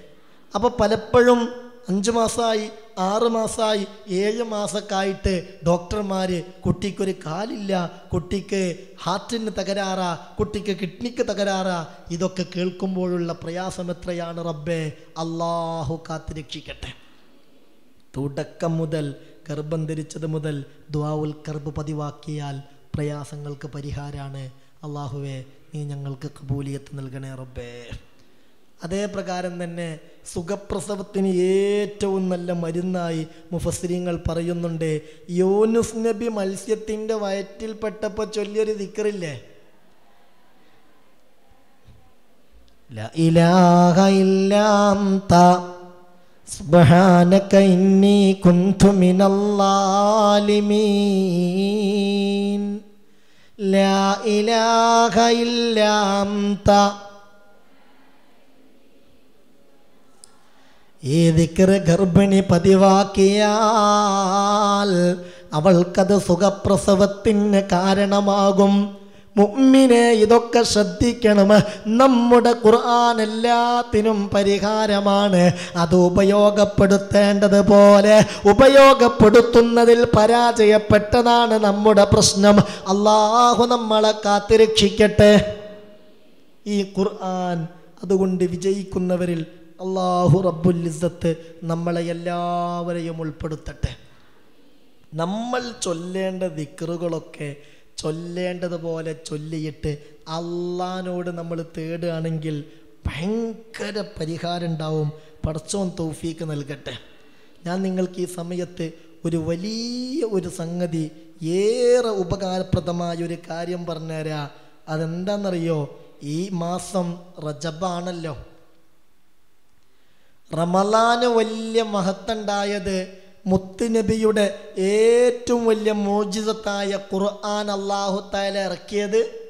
S1: അപ്പോൾ പലപ്പോഴും അഞ്ച് മാസമായി ആറ് മാസമായി ഏഴ് മാസക്കായിട്ട് ഡോക്ടർമാർ കുട്ടിക്കൊരു കാലില്ല കുട്ടിക്ക് ഹാർട്ടിന് തകരാറാ കുട്ടിക്ക് കിഡ്നിക്ക് തകരാറാ ഇതൊക്കെ കേൾക്കുമ്പോഴുള്ള പ്രയാസം എത്രയാണ് റബ്ബേ? അള്ളാഹു കാത്തിരക്ഷിക്കട്ടെ തുടക്കം മുതൽ ഗർഭം ധരിച്ചത് മുതൽ ദ്വാവുൽ കർബ് പതിവാക്കിയാൽ പ്രയാസങ്ങൾക്ക് പരിഹാരമാണ് അള്ളാഹുവേ നീ ഞങ്ങൾക്ക് കബൂലിയത്ത് നൽകണേ റബ്ബേ അതേ പ്രകാരം തന്നെ സുഖപ്രസവത്തിന് ഏറ്റവും നല്ല മരുന്നായി മുഫസ്രീങ്ങൾ പറയുന്നുണ്ട് യോനുസ് നബി മത്സ്യത്തിൻ്റെ വയറ്റിൽപ്പെട്ടപ്പോൾ ചൊല്ലിയൊരു ദിക്കറില്ലേ لا إله إلا أنت سبحانك إني كنت من الظالمين لا إله إلا أنت ഈ ദിക്കറ് ഗർഭിണി പതിവാക്കിയാൽ അവൾക്കത് സുഖപ്രസവത്തിന് കാരണമാകും മുമ്മിനെ ഇതൊക്കെ ശ്രദ്ധിക്കണം. നമ്മുടെ ഖുർആൻ എല്ലാത്തിനും പരിഹാരമാണ്. അത് ഉപയോഗപ്പെടുത്തേണ്ടത് പോലെ ഉപയോഗപ്പെടുത്തുന്നതിൽ പരാജയപ്പെട്ടതാണ് നമ്മുടെ പ്രശ്നം. അള്ളാഹു നമ്മളെ കാത്തിരക്ഷിക്കട്ടെ. ഈ ഖുർആൻ അതുകൊണ്ട് വിജയിക്കുന്നവരിൽ അള്ളാഹു റബ്ബുൽ ഇസ്സത്ത് നമ്മളെ എല്ലാവരെയും ഉൾപ്പെടുത്തട്ടെ. നമ്മൾ ചൊല്ലേണ്ട ദിക്റുകളൊക്കെ ചൊല്ലേണ്ടതുപോലെ ചൊല്ലിയിട്ട് അള്ളഹാനോട് നമ്മൾ തേടുകയാണെങ്കിൽ ഭയങ്കര പരിഹാരം ഉണ്ടാവും. പടച്ചോൻ തൗഫീക്ക് നൽകട്ടെ. ഞാൻ നിങ്ങൾക്ക് ഈ സമയത്ത് ഒരു വലിയ ഒരു സംഗതി ഏറെ ഉപകാരപ്രദമായ ഒരു കാര്യം പറഞ്ഞുതരാ. അതെന്താണെന്നറിയോ? ഈ മാസം റജബാണല്ലോ. റമലാന് വലിയ മഹത്തുണ്ടായത് മുത്തുനബിയുടെ ഏറ്റവും വലിയ മോചിതത്തായ ഖുർആൻ അള്ളാഹുത്താല ഇറക്കിയത്?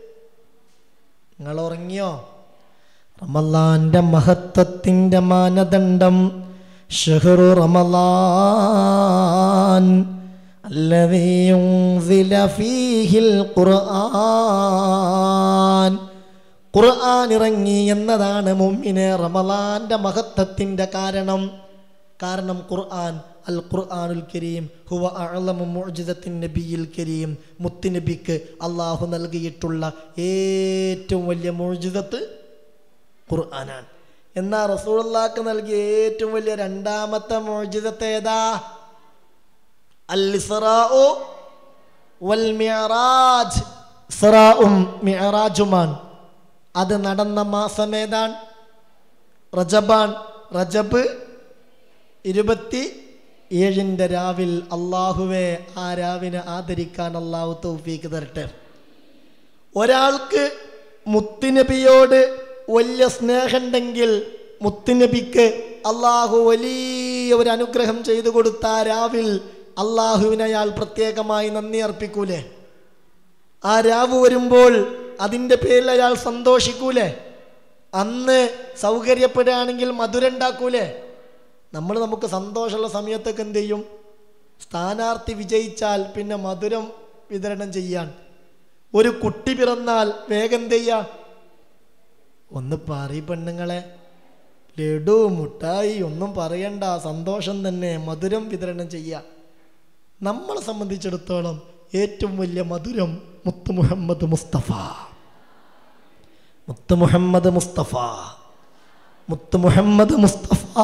S1: നിങ്ങൾ ഉറങ്ങിയോ? റമല്ലാന്റെ മഹത്വത്തിന്റെ മാനദണ്ഡം ഷെഹ്റു റമലാൻ ഖുർആൻ. ഖുർആൻ ഇറങ്ങി എന്നതാണ് മുമ്മിനെ റമലാന്റെ മഹത്വത്തിന്റെ കാരണം. കാരണം ഖുർആൻ അൽ ഖുർആാനുൽ കരീം ഹുവ അഴലമുജിതത്തിൻ നബിയിൽ കരീം മുത്തുനബിക്ക് അള്ളാഹു നൽകിയിട്ടുള്ള ഏറ്റവും വലിയ മോജിതത്ത് ഖുർആനാണ്. എന്നാ റസൂള്ളാക്ക് നൽകിയ ഏറ്റവും വലിയ രണ്ടാമത്തെ മുഅ്ജിസത്ത് ഏതാ? അൽ ഇസ്റാഉ വൽ മിഅറാജ് ഇസ്റാഉം മിഅറാജുമാണ്. അത് നടന്ന മാസം ഏതാണ്? റജബാൻ റജബ് ഇരുപത്തി ഏഴിന്റെ രാവിൽ അള്ളാഹുവെ ആ രാവിനെ ആദരിക്കാൻ അള്ളാഹു തൗഫീക്ക് തരട്ടെ. ഒരാൾക്ക് മുത്തുനബിയോട് വലിയ സ്നേഹമുണ്ടെങ്കിൽ മുത്തുനബിക്ക് അള്ളാഹു വലിയ ഒരു അനുഗ്രഹം ചെയ്തു കൊടുത്ത രാവിൽ അള്ളാഹുവിനെ അയാൾ പ്രത്യേകമായി നന്ദി അർപ്പിക്കൂലേ? ആ രാവ് വരുമ്പോൾ അതിന്റെ പേരിൽ അയാൾ സന്തോഷിക്കൂലേ? അന്ന് സൗകര്യപ്പെടുകയാണെങ്കിൽ മധുരം ഉണ്ടാക്കൂലേ? നമ്മൾ നമുക്ക് സന്തോഷമുള്ള സമയത്തൊക്കെ എന്ത് ചെയ്യും? സ്ഥാനാർത്ഥി വിജയിച്ചാൽ പിന്നെ മധുരം വിതരണം ചെയ്യാൻ. ഒരു കുട്ടി പിറന്നാൽ വേഗം എന്ത് ചെയ്യാം? ഒന്ന് പറയ പെണ്ണുങ്ങളെ. ലഡു മുട്ടായി ഒന്നും പറയണ്ട. സന്തോഷം തന്നെ മധുരം വിതരണം ചെയ്യുക നമ്മളെ സംബന്ധിച്ചിടത്തോളം ഏറ്റവും വലിയ മധുരം മുത്ത് മുഹമ്മദ് മുസ്തഫ. മുത്ത് മുഹമ്മദ് മുസ്തഫ. മുത്ത് മുഹമ്മദ് മുസ്തഫ.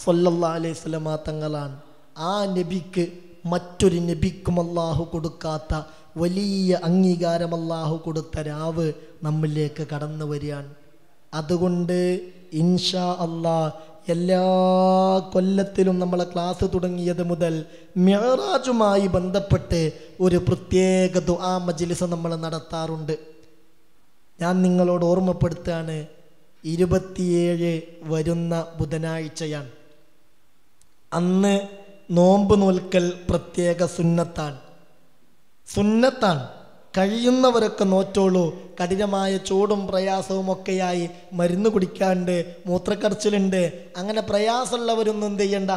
S1: സല്ലല്ലാ അലൈഹി സ്വലമ തങ്ങളാണ്. ആ നബിക്ക് മറ്റൊരു നബിക്കും അള്ളാഹു കൊടുക്കാത്ത വലിയ അംഗീകാരം അള്ളാഹു കൊടുത്ത രാവ് നമ്മിലേക്ക് കടന്നു വരികയാണ്. അതുകൊണ്ട് ഇൻഷാ അള്ളാ എല്ലാ കൊല്ലത്തിലും നമ്മളെ ക്ലാസ് തുടങ്ങിയത് മുതൽ മെഹറാജുമായി ബന്ധപ്പെട്ട് ഒരു പ്രത്യേക ദുആ മജ്ലിസ് നമ്മൾ നടത്താറുണ്ട്. ഞാൻ നിങ്ങളോട് ഓർമ്മപ്പെടുത്തുകയാണ് ഇരുപത്തിയേഴ് വരുന്ന ബുധനാഴ്ചയാണ്. അന്ന് നോമ്പ് നോൽക്കൽ പ്രത്യേക സുന്നത്താണ്. സുന്നത്താണ്. കഴിയുന്നവരൊക്കെ നോറ്റോളൂ. കഠിനമായ ചൂടും പ്രയാസവും ഒക്കെയായി മരുന്ന് കുടിക്കാണ്ട് മൂത്രക്കടച്ചിലുണ്ട് അങ്ങനെ പ്രയാസമുള്ളവരൊന്നും എന്ത് ചെയ്യണ്ട?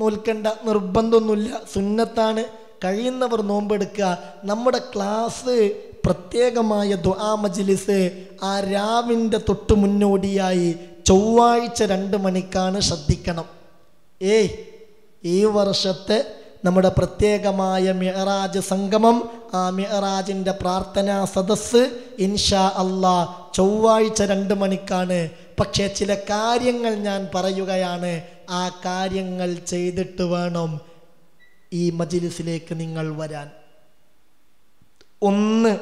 S1: നോൽക്കേണ്ട. നിർബന്ധമൊന്നുമില്ല. സുന്നത്താണ്. കഴിയുന്നവർ നോമ്പെടുക്കുക നമ്മുടെ ക്ലാസ് പ്രത്യേകമായ ദുആ മജ്ലിസ് ആ രാവിന്റെ തൊട്ട് മുന്നോടിയായി ചൊവ്വാഴ്ച രണ്ട് മണിക്കാണ് ശ്രദ്ധിക്കണം. ഏയ് ഈ വർഷത്തെ നമ്മുടെ പ്രത്യേകമായ മിഹറാജ് സംഗമം ആ മിഹറാജിന്റെ പ്രാർത്ഥനാ സദസ്സ് ഇൻഷാ അള്ളാ ചൊവ്വാഴ്ച രണ്ട് മണിക്കാണ്. പക്ഷേ ചില കാര്യങ്ങൾ ഞാൻ പറയുകയാണ്. ആ കാര്യങ്ങൾ ചെയ്തിട്ട് വേണം ഈ മജിലിസിലേക്ക് നിങ്ങൾ വരാൻ. ഒന്ന്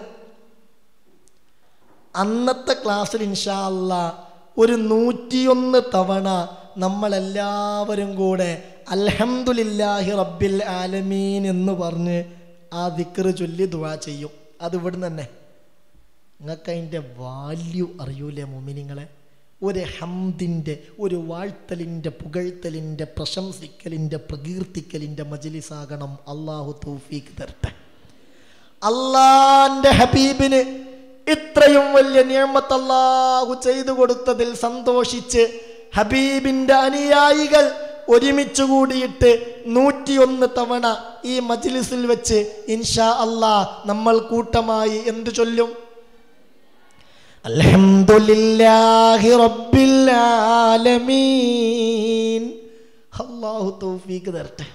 S1: അന്നത്തെ ക്ലാസ്സിൽ ഇൻഷാ അള്ളാ ഒരു നൂറ്റിയൊന്ന് തവണ നമ്മളെല്ലാവരും കൂടെ അൽഹംദുലില്ലാഹി റബ്ബിൽ ആലമീൻ എന്ന് പറഞ്ഞ് ആ ദിക്റ് ചൊല്ലി ദുആ ചെയ്യും. അത് ഇവിടുന്ന് തന്നെ. നിങ്ങൾക്ക് അതിന്റെ വാല്യൂ അറിയൂലേ മോമിനിങ്ങളെ? ഒരു ഹംദിന്റെ ഒരു വാഴ്ത്തലിന്റെ പുകഴ്ത്തലിന്റെ പ്രശംസിക്കലിന്റെ പ്രകീർത്തിക്കലിന്റെ മജിലിസാകണം. അള്ളാഹു തൗഫീഖ് തരട്ടെ. അള്ളാന്റെ ഹബീബിന് ഇത്രയും വലിയ നിയമത്ത് അള്ളാഹു ചെയ്തു കൊടുത്തതിൽ സന്തോഷിച്ച് ഹബീബിന്റെ അനുയായികൾ ഒരുമിച്ച് കൂടിയിട്ട് നൂറ്റിയൊന്ന് തവണ ഈ മജ്ലിസിൽ വെച്ച് ഇൻഷാ അല്ലാ നമ്മൾ കൂട്ടമായി എന്തു ചൊല്ലും? അൽഹംദുലില്ലാഹി റബ്ബിൽ ആലമീൻ. അല്ലാഹു തൗഫീക്ക് തരട്ടെ.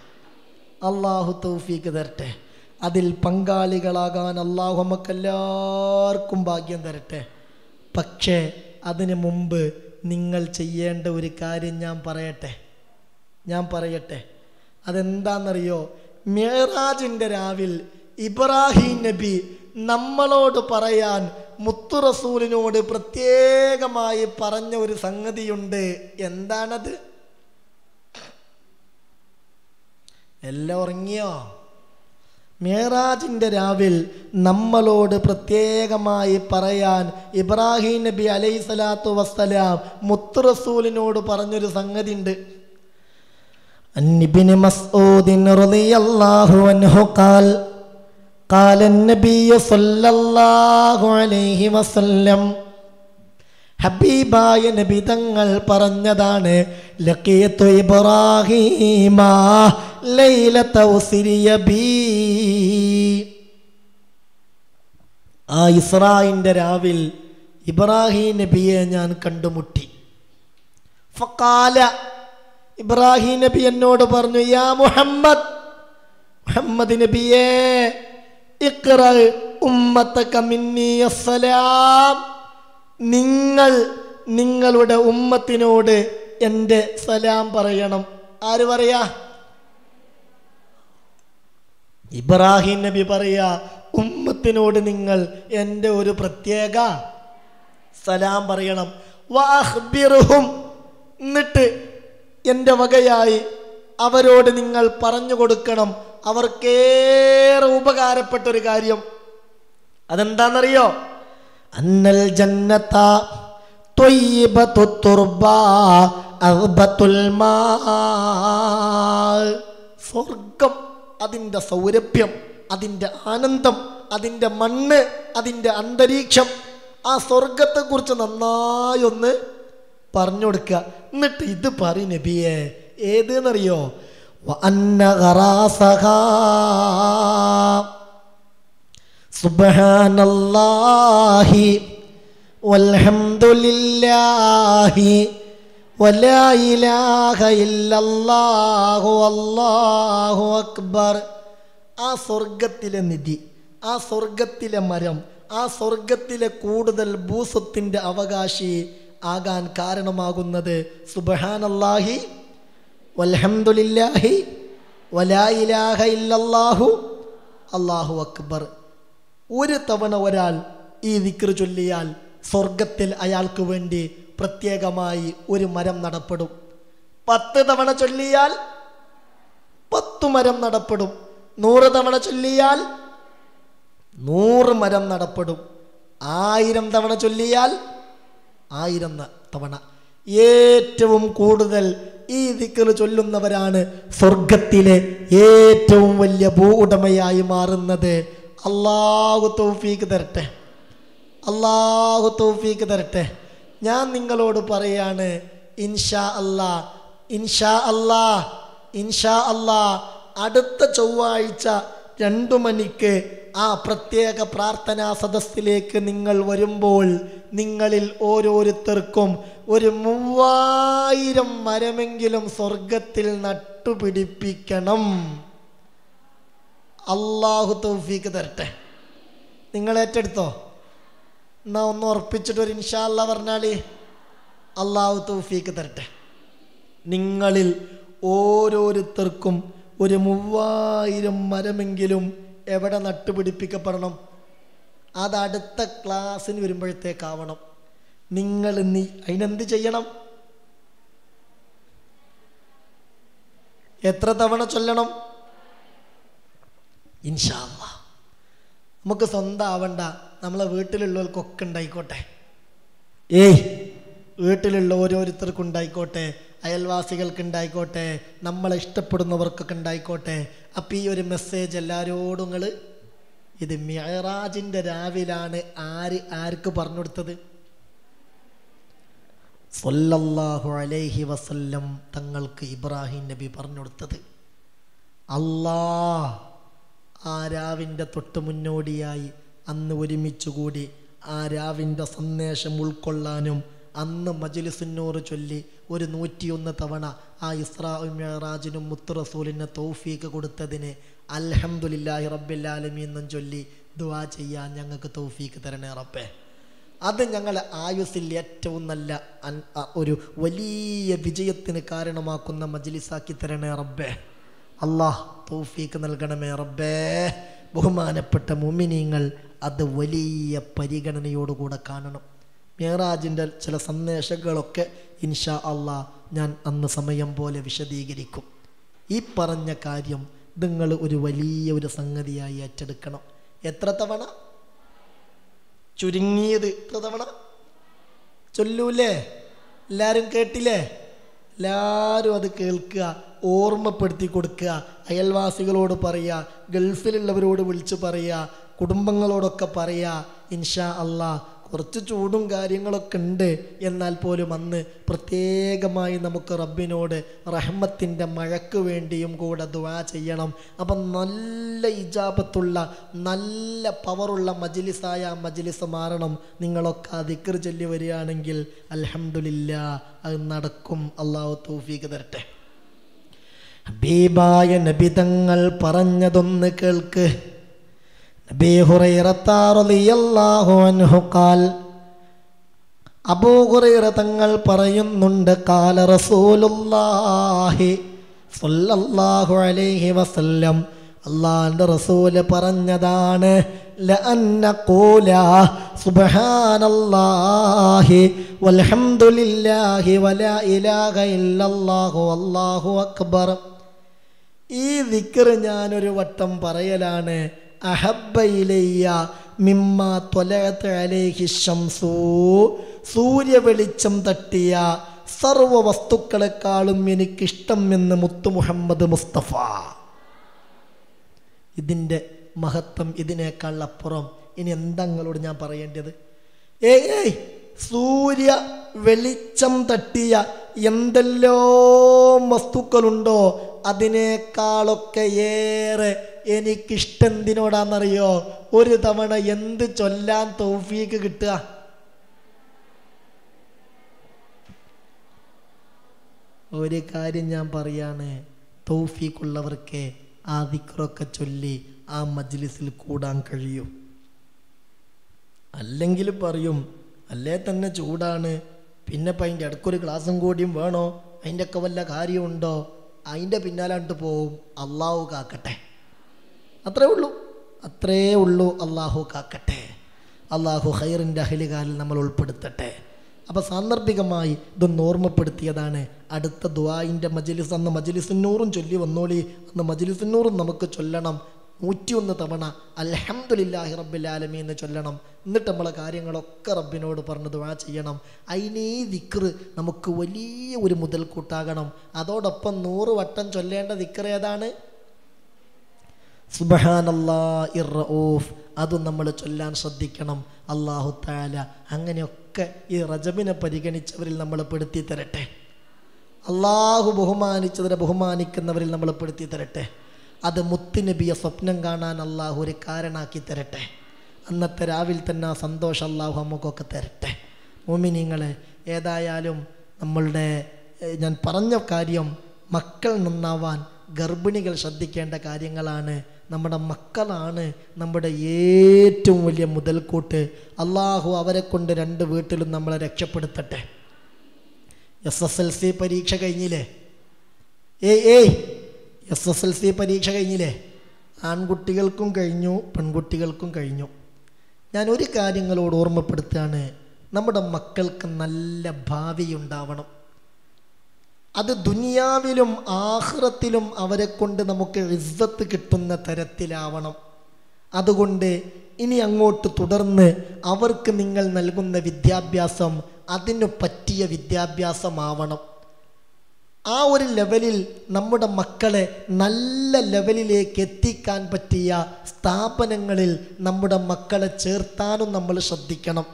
S1: അല്ലാഹു തൗഫീക്ക് തരട്ടെ. അതിൽ പങ്കാളികളാകാൻ അള്ളാഹു നമുക്കെല്ലാവർക്കും ഭാഗ്യം തരട്ടെ. പക്ഷേ അതിനു മുമ്പ് നിങ്ങൾ ചെയ്യേണ്ട ഒരു കാര്യം ഞാൻ പറയട്ടെ. ഞാൻ പറയട്ടെ. അതെന്താണെന്നറിയോ? മേറാജിന്റെ രാവിൽ ഇബ്രാഹിം നബി നമ്മളോട് പറയാൻ മുത്തു റസൂലിനോട് പ്രത്യേകമായി പറഞ്ഞ ഒരു സംഗതിയുണ്ട്. എന്താണത്? എല്ലാം ഉറങ്ങിയോ? മേറാജിൻ്റെ രാവിൽ നമ്മളോട് പ്രത്യേകമായി പറയാൻ ഇബ്രാഹിം നബി അലൈഹി സ്വലാത്തു വസ്സലാം മുത്തു റസൂലിനോട് പറഞ്ഞൊരു സംഗതി ഉണ്ട് عن ابن مسعود رضي الله عنه قال قال النبي صلى الله عليه وسلم ഹബീബായ നബി തങ്ങൾ പറഞ്ഞതാണ് ലഖീത്തു ഇബ്രാഹീമ ലൈലത ഉസ്രിയ ബീ ആ ഇസ്രായിന്റെ രാവിൽ ഇബ്രാഹിം നബിയെ ഞാൻ കണ്ടുമുട്ടി. ഫക്കാല ഇബ്രാഹിം നബി എന്നോട് പറഞ്ഞു യാ മുഹമ്മദ് മുഹമ്മദ് നബിയെ മിന്നി അസ്സലാം. നിങ്ങൾ നിങ്ങളുടെ ഉമ്മത്തിനോട് എന്റെ സലാം പറയണം. ആര് പറയാ? ഇബ്രാഹിം നബി പറയാ ഉമ്മത്തിനോട് നിങ്ങൾ എന്റെ ഒരു പ്രത്യേക സലാം പറയണം. വാഹ്ബിറുഹും എന്നിട്ട് എന്റെ വകയായി അവരോട് നിങ്ങൾ പറഞ്ഞു കൊടുക്കണം. അവർക്കേറെ ഉപകാരപ്പെട്ട ഒരു കാര്യം. അതെന്താണെന്നറിയോ? അന്നൽ ജന്നത്ത സ്വർഗം അതിന്റെ സൗരഭ്യം. അതിന്റെ ആനന്ദം അതിന്റെ മണ്ണ് അതിന്റെ അന്തരീക്ഷം ആ സ്വർഗത്തെക്കുറിച്ച് നന്നായി ഒന്ന് പറഞ്ഞു കൊടുക്കുക. എന്നിട്ട് ഇത് പറ നബിയെ ഖറാസഹാ. സുബ്ഹാനല്ലാഹി വൽഹംദുലില്ലാഹി ഇലാഹ ഇല്ലല്ലാഹു അല്ലാഹു അക്ബർ. ആ സ്വർഗത്തിലെ നിധി ആ സ്വർഗത്തിലെ മരം ആ സ്വർഗത്തിലെ കൂടുതൽ ഭൂസ്വത്തിന്റെ അവകാശി ആകാൻ കാരണമാകുന്നത് സുബ്ഹാനല്ലാഹി വൽഹംദുലില്ലാഹി വലാ ഇലാഹ ഇല്ലല്ലാഹു അല്ലാഹു അക്ബർ. ഒരു തവണ ഒരാൾ ഈ ദിക്ർ ചൊല്ലിയാൽ സ്വർഗത്തിൽ അയാൾക്ക് വേണ്ടി പ്രത്യേകമായി ഒരു മരം നടപ്പെടും. പത്ത് തവണ ചൊല്ലിയാൽ പത്തു മരം നടപ്പെടും. നൂറ് തവണ ചൊല്ലിയാൽ നൂറ് മരം നടപ്പെടും. ആയിരം തവണ ചൊല്ലിയാൽ ആയിരം തവണ. ഏറ്റവും കൂടുതൽ ഈ ദിക്കൽ ചൊല്ലുന്നവരാണ് സ്വർഗത്തിലെ ഏറ്റവും വലിയ ഭൂ ഉടമയായി മാറുന്നത്. അള്ളാഹു തൗഫീക്ക് തരട്ടെ. അള്ളാഹു തൗഫീക്ക് തരട്ടെ. ഞാൻ നിങ്ങളോട് പറയാണ് ഇൻഷാ അല്ലാ ഇൻഷാ അല്ലാ ഇൻഷാ അല്ലാ അടുത്ത ചൊവ്വാഴ്ച രണ്ടു മണിക്ക് ആ പ്രത്യേക പ്രാർത്ഥനാ സദസ്സിലേക്ക് നിങ്ങൾ വരുമ്പോൾ നിങ്ങളിൽ ഓരോരുത്തർക്കും ഒരു മൂവായിരം മരമെങ്കിലും സ്വർഗത്തിൽ നട്ടുപിടിപ്പിക്കണം. അള്ളാഹു തൗഫീക്ക് തരട്ടെ. നിങ്ങൾ ഏറ്റെടുത്തോ? എന്നാ ഒന്ന് ഉറപ്പിച്ചിട്ട് ഒരു ഇൻഷാല്ല പറഞ്ഞാൽ. അള്ളാഹു തൗഫീക്ക് തരട്ടെ. നിങ്ങളിൽ ഓരോരുത്തർക്കും ഒരു മൂവായിരം മരമെങ്കിലും എവിടെ നട്ടുപിടിപ്പിക്കപ്പെടണം? അത് അടുത്ത ക്ലാസ്സിന് വരുമ്പോഴത്തേക്കാവണം. നിങ്ങൾ നീ അതിനെന്ത് ചെയ്യണം? എത്ര തവണ ചൊല്ലണം? ഇൻഷാല്ല നമുക്ക് സ്വന്തം ആവണ്ട. നമ്മളെ വീട്ടിലുള്ളവർക്കൊക്കെ ഉണ്ടായിക്കോട്ടെ. ഏയ് വീട്ടിലുള്ള ഓരോരുത്തർക്കും ഉണ്ടായിക്കോട്ടെ. അയൽവാസികൾക്ക് ഉണ്ടായിക്കോട്ടെ നമ്മളെ ഇഷ്ടപ്പെടുന്നവർക്കൊക്കെ ഉണ്ടായിക്കോട്ടെ. അപ്പം ഈ ഒരു മെസ്സേജ് എല്ലാവരോടും നിങ്ങൾ ഇത് മിയറാജിന്റെ രാവിലാണ് ആര് ആർക്ക് പറഞ്ഞു കൊടുത്തത് സൊല്ലാഹു അലൈഹി വസല്ലം തങ്ങൾക്ക് ഇബ്രാഹിം നബി പറഞ്ഞു കൊടുത്തത് അല്ലാ ആ രാവിന്റെ തൊട്ട് മുന്നോടിയായി അന്ന് ഒരുമിച്ചുകൂടി ആ രാവിന്റെ സന്ദേശം ഉൾക്കൊള്ളാനും അന്ന് മജിലിസിനോട് ചൊല്ലി ഒരു നൂറ്റിയൊന്ന് തവണ ആ ഇസ്രാ മെഹറാജിനും മുത്തു റസൂലിന് തൗഫീക്ക് കൊടുത്തതിന് അൽഹംദുലില്ലാഹി റബ്ബില്ലാലമി എന്നും ചൊല്ലി ദുവാ ചെയ്യാൻ ഞങ്ങൾക്ക് തൗഫീക്ക് തരണേ റബ്ബേ. അത് ഞങ്ങളെ ആയുസ്സിൽ ഏറ്റവും നല്ല ഒരു വലിയ വിജയത്തിന് കാരണമാക്കുന്ന മജ്ലിസാക്കി തരണേ റബ്ബേ. അള്ളാഹ് തൗഫീക്ക് നൽകണമേ റബ്ബേ. ബഹുമാനപ്പെട്ട മുമിനിങ്ങൾ അത് വലിയ പരിഗണനയോടുകൂടെ കാണണം. മേറാജിന്റെ ചില സന്ദേശങ്ങളൊക്കെ ഇൻഷാ അള്ളാ ഞാൻ അന്ന് സമയം പോലെ വിശദീകരിക്കും. ഈ പറഞ്ഞ കാര്യം നിങ്ങൾ ഒരു വലിയ ഒരു സംഗതിയായി ഏറ്റെടുക്കണം. എത്ര തവണ? ചുരുങ്ങിയത് എത്ര തവണ? ചൊല്ലൂലേ? എല്ലാവരും കേട്ടില്ലേ? എല്ലാവരും അത് കേൾക്കുക ഓർമ്മപ്പെടുത്തി കൊടുക്കുക അയൽവാസികളോട് പറയുക ഗൾഫിലുള്ളവരോട് വിളിച്ച് പറയുക കുടുംബങ്ങളോടൊക്കെ പറയുക ഇൻഷാ അള്ളാ കുറച്ച് ചൂടും കാര്യങ്ങളൊക്കെ ഉണ്ട്. എന്നാൽ പോലും അന്ന് പ്രത്യേകമായി നമുക്ക് റബ്ബിനോട് റഹ്മത്തിന്റെ മഴയ്ക്ക് വേണ്ടിയും കൂടെ ദുവാ ചെയ്യണം. അപ്പം നല്ല ഇജാപത്തുള്ള നല്ല പവറുള്ള മജിലിസായ ആ മജിലിസ് മാറണം. നിങ്ങളൊക്കെ ആ ദിക്കർ ചൊല്ലി വരികയാണെങ്കിൽ അലഹമില്ല അത് നടക്കും. അള്ളാഹു തൗഫീക്ക് തരട്ടെ. ഹബീബായ നബിതങ്ങൾ പറഞ്ഞതൊന്ന് കേൾക്ക്. തങ്ങൾ പറയുന്നുണ്ട് കാല അലൈഹി വസല്ലം. അള്ളാന്റെ റസൂൽ പറഞ്ഞതാണ് ഈ ദിക്കറ് ഞാനൊരു വട്ടം പറയലാണ് അഹബയിലയ്യ മിമ്മ ശംസു സൂര്യ വെളിച്ചം തട്ടിയ സർവ വസ്തുക്കളെക്കാളും എനിക്കിഷ്ടം എന്ന് മുത്തു മുഹമ്മദ് മുസ്തഫ. ഇതിന്റെ മഹത്വം ഇതിനേക്കാൾ അപ്പുറം ഇനി എന്തങ്ങളോട് ഞാൻ പറയേണ്ടത്? ഏയ് ഏയ് സൂര്യ വെളിച്ചം തട്ടിയ എന്തെല്ലോ വസ്തുക്കളുണ്ടോ അതിനേക്കാളൊക്കെ ഏറെ എനിക്കിഷ്ടെന്തിനോടാന്നറിയോ? ഒരു തവണ എന്ത് ചൊല്ലാൻ തൗഫീക്ക് കിട്ടുക? ഒരു കാര്യം ഞാൻ പറയാണ്. തൗഫീക്കുള്ളവർക്ക് ആ ദിക്റൊക്കെ ചൊല്ലി ആ മജ്ലിസിൽ കൂടാൻ കഴിയും. അല്ലെങ്കിൽ പറയും അല്ലേ തന്നെ ചൂടാണ്? പിന്നെ ഇപ്പം അതിന്റെ ഇടയ്ക്കൊരു ക്ലാസ്സും കൂടിയും വേണോ? അതിന്റെയൊക്കെ വല്ല കാര്യമുണ്ടോ? അതിന്റെ പിന്നാലാണ്ട് പോവും. അള്ളാഹു കാക്കട്ടെ. അത്രേ ഉള്ളൂ. അത്രേ ഉള്ളൂ അള്ളാഹു കാക്കട്ടെ. അള്ളാഹു ഹൈറിന്റെ അഹലികാലിൽ നമ്മൾ ഉൾപ്പെടുത്തട്ടെ. അപ്പോൾ സാന്ദർഭികമായി ഇതൊന്ന് ഓർമ്മപ്പെടുത്തിയതാണ് അടുത്ത ദുവായിന്റെ മജലിസ്. അന്ന് മജലിസുന്നൂറും ചൊല്ലി വന്നോളി. അന്ന് മജലിസുന്നൂറും നമുക്ക് ചൊല്ലണം. നൂറ്റിയൊന്ന് തവണ അൽഹംദുലില്ലാഹി റബ്ബിൽ ആലമീൻ എന്ന് ചൊല്ലണം. എന്നിട്ട് നമ്മളെ കാര്യങ്ങളൊക്കെ റബ്ബിനോട് പറഞ്ഞ് ദുവാ ചെയ്യണം. അതിനീ ദിക്റ് നമുക്ക് വലിയ ഒരു മുതൽക്കൂട്ടാകണം. അതോടൊപ്പം നൂറ് വട്ടം ചൊല്ലേണ്ട ദിക്റ് ഏതാണ്? റഊഫ്. അതും നമ്മൾ ചൊല്ലാൻ ശ്രദ്ധിക്കണം. അള്ളാഹു താല അങ്ങനെയൊക്കെ ഈ റജബിനെ പരിഗണിച്ചവരിൽ നമ്മൾ പെടുത്തി തരട്ടെ. അള്ളാഹു ബഹുമാനിച്ചവരെ ബഹുമാനിക്കുന്നവരിൽ നമ്മൾ പെടുത്തി തരട്ടെ. അത് മുത്തുനബിയെ സ്വപ്നം കാണാൻ അള്ളാഹു ഒരു കാരണാക്കി തരട്ടെ. അന്നത്തെ രാവിലെ തന്നെ ആ സന്തോഷം അള്ളാഹു നമുക്കൊക്കെ തരട്ടെ. മോമിനിങ്ങളെ ഏതായാലും നമ്മളുടെ ഞാൻ പറഞ്ഞ കാര്യം മക്കൾ നന്നാവാൻ ഗർഭിണികൾ ശ്രദ്ധിക്കേണ്ട കാര്യങ്ങളാണ്. നമ്മുടെ മക്കളാണ് നമ്മുടെ ഏറ്റവും വലിയ മുതൽക്കൂട്ട്. അള്ളാഹു അവരെ കൊണ്ട് രണ്ട് വീട്ടിലും നമ്മളെ രക്ഷപ്പെടുത്തട്ടെ. എസ് എസ് എൽ സി പരീക്ഷ കഴിഞ്ഞില്ലേ? ഏയ് ഏയ്. എസ് എസ് എൽ സി പരീക്ഷ കഴിഞ്ഞില്ലേ? ആൺകുട്ടികൾക്കും കഴിഞ്ഞു പെൺകുട്ടികൾക്കും കഴിഞ്ഞു. ഞാൻ ഒരു കാര്യങ്ങളോട് ഓർമ്മപ്പെടുത്തുകയാണ്. നമ്മുടെ മക്കൾക്ക് നല്ല ഭാവി ഉണ്ടാവണം അത് ദുനിയാവിലും ആഹ്റത്തിലും അവരെ കൊണ്ട് നമുക്ക് ഇസ്സത്ത് കിട്ടുന്ന തരത്തിലാവണം. അതുകൊണ്ട് ഇനി അങ്ങോട്ട് തുടർന്ന് അവർക്ക് നിങ്ങൾ നൽകുന്ന വിദ്യാഭ്യാസം അതിനു പറ്റിയ വിദ്യാഭ്യാസമാവണം. ആ ഒരു ലെവലിൽ നമ്മുടെ മക്കളെ നല്ല ലെവലിലേക്ക് എത്തിക്കാൻ പറ്റിയ സ്ഥാപനങ്ങളിൽ നമ്മുടെ മക്കളെ ചേർത്താനും നമ്മൾ ശ്രദ്ധിക്കണം.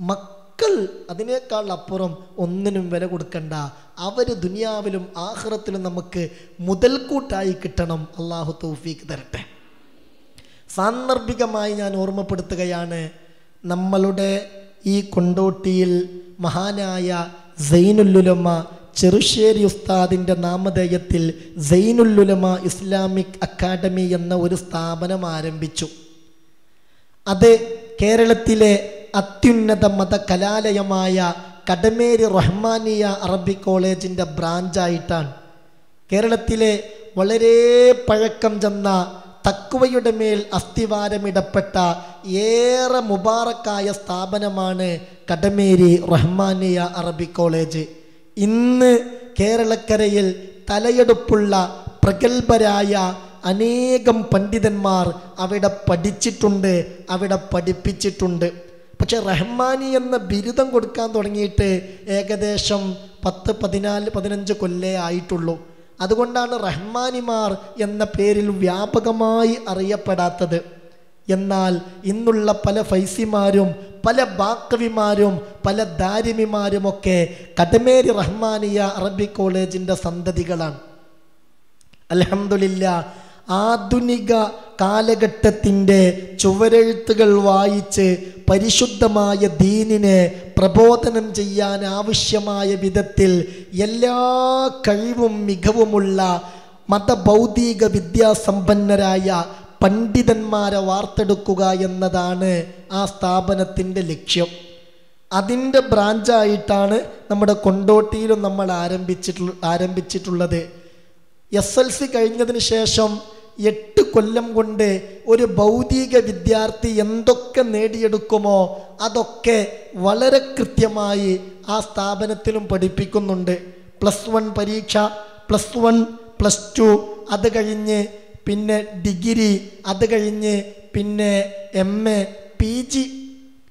S1: മക്കൾ അതിനേക്കാൾ അപ്പുറം ഒന്നിനും വില കൊടുക്കണ്ട. അവർ ദുനിയാവിലും ആഹ്റത്തിലും നമുക്ക് മുതൽക്കൂട്ടായി കിട്ടണം. അള്ളാഹു തൗഫീക്ക് തരട്ടെ. സാന്ദർഭികമായി ഞാൻ ഓർമ്മപ്പെടുത്തുകയാണ് നമ്മളുടെ ഈ കൊണ്ടോട്ടിയിൽ മഹാനായ സൈനുല്ലുലമ്മ ചെറുശ്ശേരി ഉസ്താദിന്റെ നാമധേയത്തിൽ സൈനുല്ലുലമ ഇസ്ലാമിക് അക്കാഡമി എന്ന ഒരു സ്ഥാപനം ആരംഭിച്ചു. അത് കേരളത്തിലെ അത്യുന്നത മത കലാലയമായ കടമേരി റഹ്മാനിയ അറബി കോളേജിന്റെ ബ്രാഞ്ചായിട്ടാണ് കേരളത്തിലെ വളരെ പഴക്കം ചെന്ന തക്കുവയുടെ മേൽ അസ്ഥിവാരമിടപ്പെട്ട ഏറെ മുബാറക്കായ സ്ഥാപനമാണ് കടമേരി റഹ്മാനിയ അറബി കോളേജ്. ഇന്ന് കേരളക്കരയിൽ തലയെടുപ്പുള്ള പ്രഗത്ഭരായ അനേകം പണ്ഡിതന്മാർ അവിടെ പഠിച്ചിട്ടുണ്ട് അവിടെ പഠിപ്പിച്ചിട്ടുണ്ട്. പക്ഷെ റഹ്മാനി എന്ന ബിരുദം കൊടുക്കാൻ തുടങ്ങിയിട്ട് ഏകദേശം പത്ത് പതിനാല് പതിനഞ്ച് കൊല്ലേ ആയിട്ടുള്ളൂ. അതുകൊണ്ടാണ് റഹ്മാനിമാർ എന്ന പേരിൽ വ്യാപകമായി അറിയപ്പെടാത്തത്. എന്നാൽ ഇന്നുള്ള പല ഫൈസിമാരും പല ബാക്കവിമാരും പല ദാരിമിമാരുമൊക്കെ കടമേരി റഹ്മാനിയ അറബി കോളേജിന്റെ സന്തതികളാണ്. അലഹമില്ല ആധുനിക കാലഘട്ടത്തിന്റെ ചുവരെഴുത്തുകൾ വായിച്ച് പരിശുദ്ധമായ ദീനിനെ പ്രബോധനം ചെയ്യാൻ ആവശ്യമായ വിധത്തിൽ എല്ലാ കഴിവും മികവുമുള്ള മതഭൗതിക വിദ്യാസമ്പന്നരായ പണ്ഡിതന്മാരെ വാർത്തെടുക്കുക എന്നതാണ് ആ സ്ഥാപനത്തിന്റെ ലക്ഷ്യം. അതിന്റെ ബ്രാഞ്ചായിട്ടാണ് നമ്മുടെ കൊണ്ടോട്ടിയിലും നമ്മൾ ആരംഭിച്ചിട്ടുള്ള ആരംഭിച്ചിട്ടുള്ളത്. എസ് എൽ സി കഴിഞ്ഞതിന് ശേഷം എട്ട് കൊല്ലം കൊണ്ട് ഒരു ഭൗതിക വിദ്യാർത്ഥി എന്തൊക്കെ നേടിയെടുക്കുമോ അതൊക്കെ വളരെ കൃത്യമായി ആ സ്ഥാപനത്തിലും പഠിപ്പിക്കുന്നുണ്ട്. പ്ലസ് വൺ പരീക്ഷ പ്ലസ് വൺ പ്ലസ് ടു അത് കഴിഞ്ഞ് പിന്നെ ഡിഗ്രി അത് കഴിഞ്ഞ് പിന്നെ എം എ പി ജി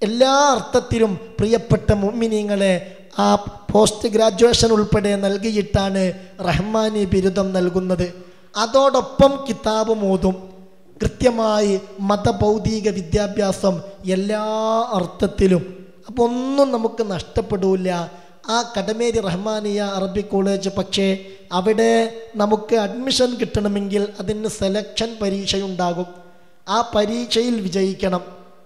S1: എല്ലാ അർത്ഥത്തിലും പ്രിയപ്പെട്ട മുമ്മിനിങ്ങളെ ആ പോസ്റ്റ് ഗ്രാജുവേഷൻ ഉൾപ്പെടെ നൽകിയിട്ടാണ് റഹ്മാനി ബിരുദം നൽകുന്നത്. അതോടൊപ്പം കിതാബ് മോതും. കൃത്യമായി മതഭൗതിക വിദ്യാഭ്യാസം എല്ലാ അർത്ഥത്തിലും. അപ്പോൾ ഒന്നും നമുക്ക് നഷ്ടപ്പെടില്ല ആ കടമേരി റഹ്മാനിയ അറബി കോളേജ് പക്ഷേ അവിടെ നമുക്ക് അഡ്മിഷൻ കിട്ടണമെങ്കിൽ അതിന് സെലക്ഷൻ പരീക്ഷയുണ്ടാകും. ആ പരീക്ഷയിൽ വിജയിക്കണം.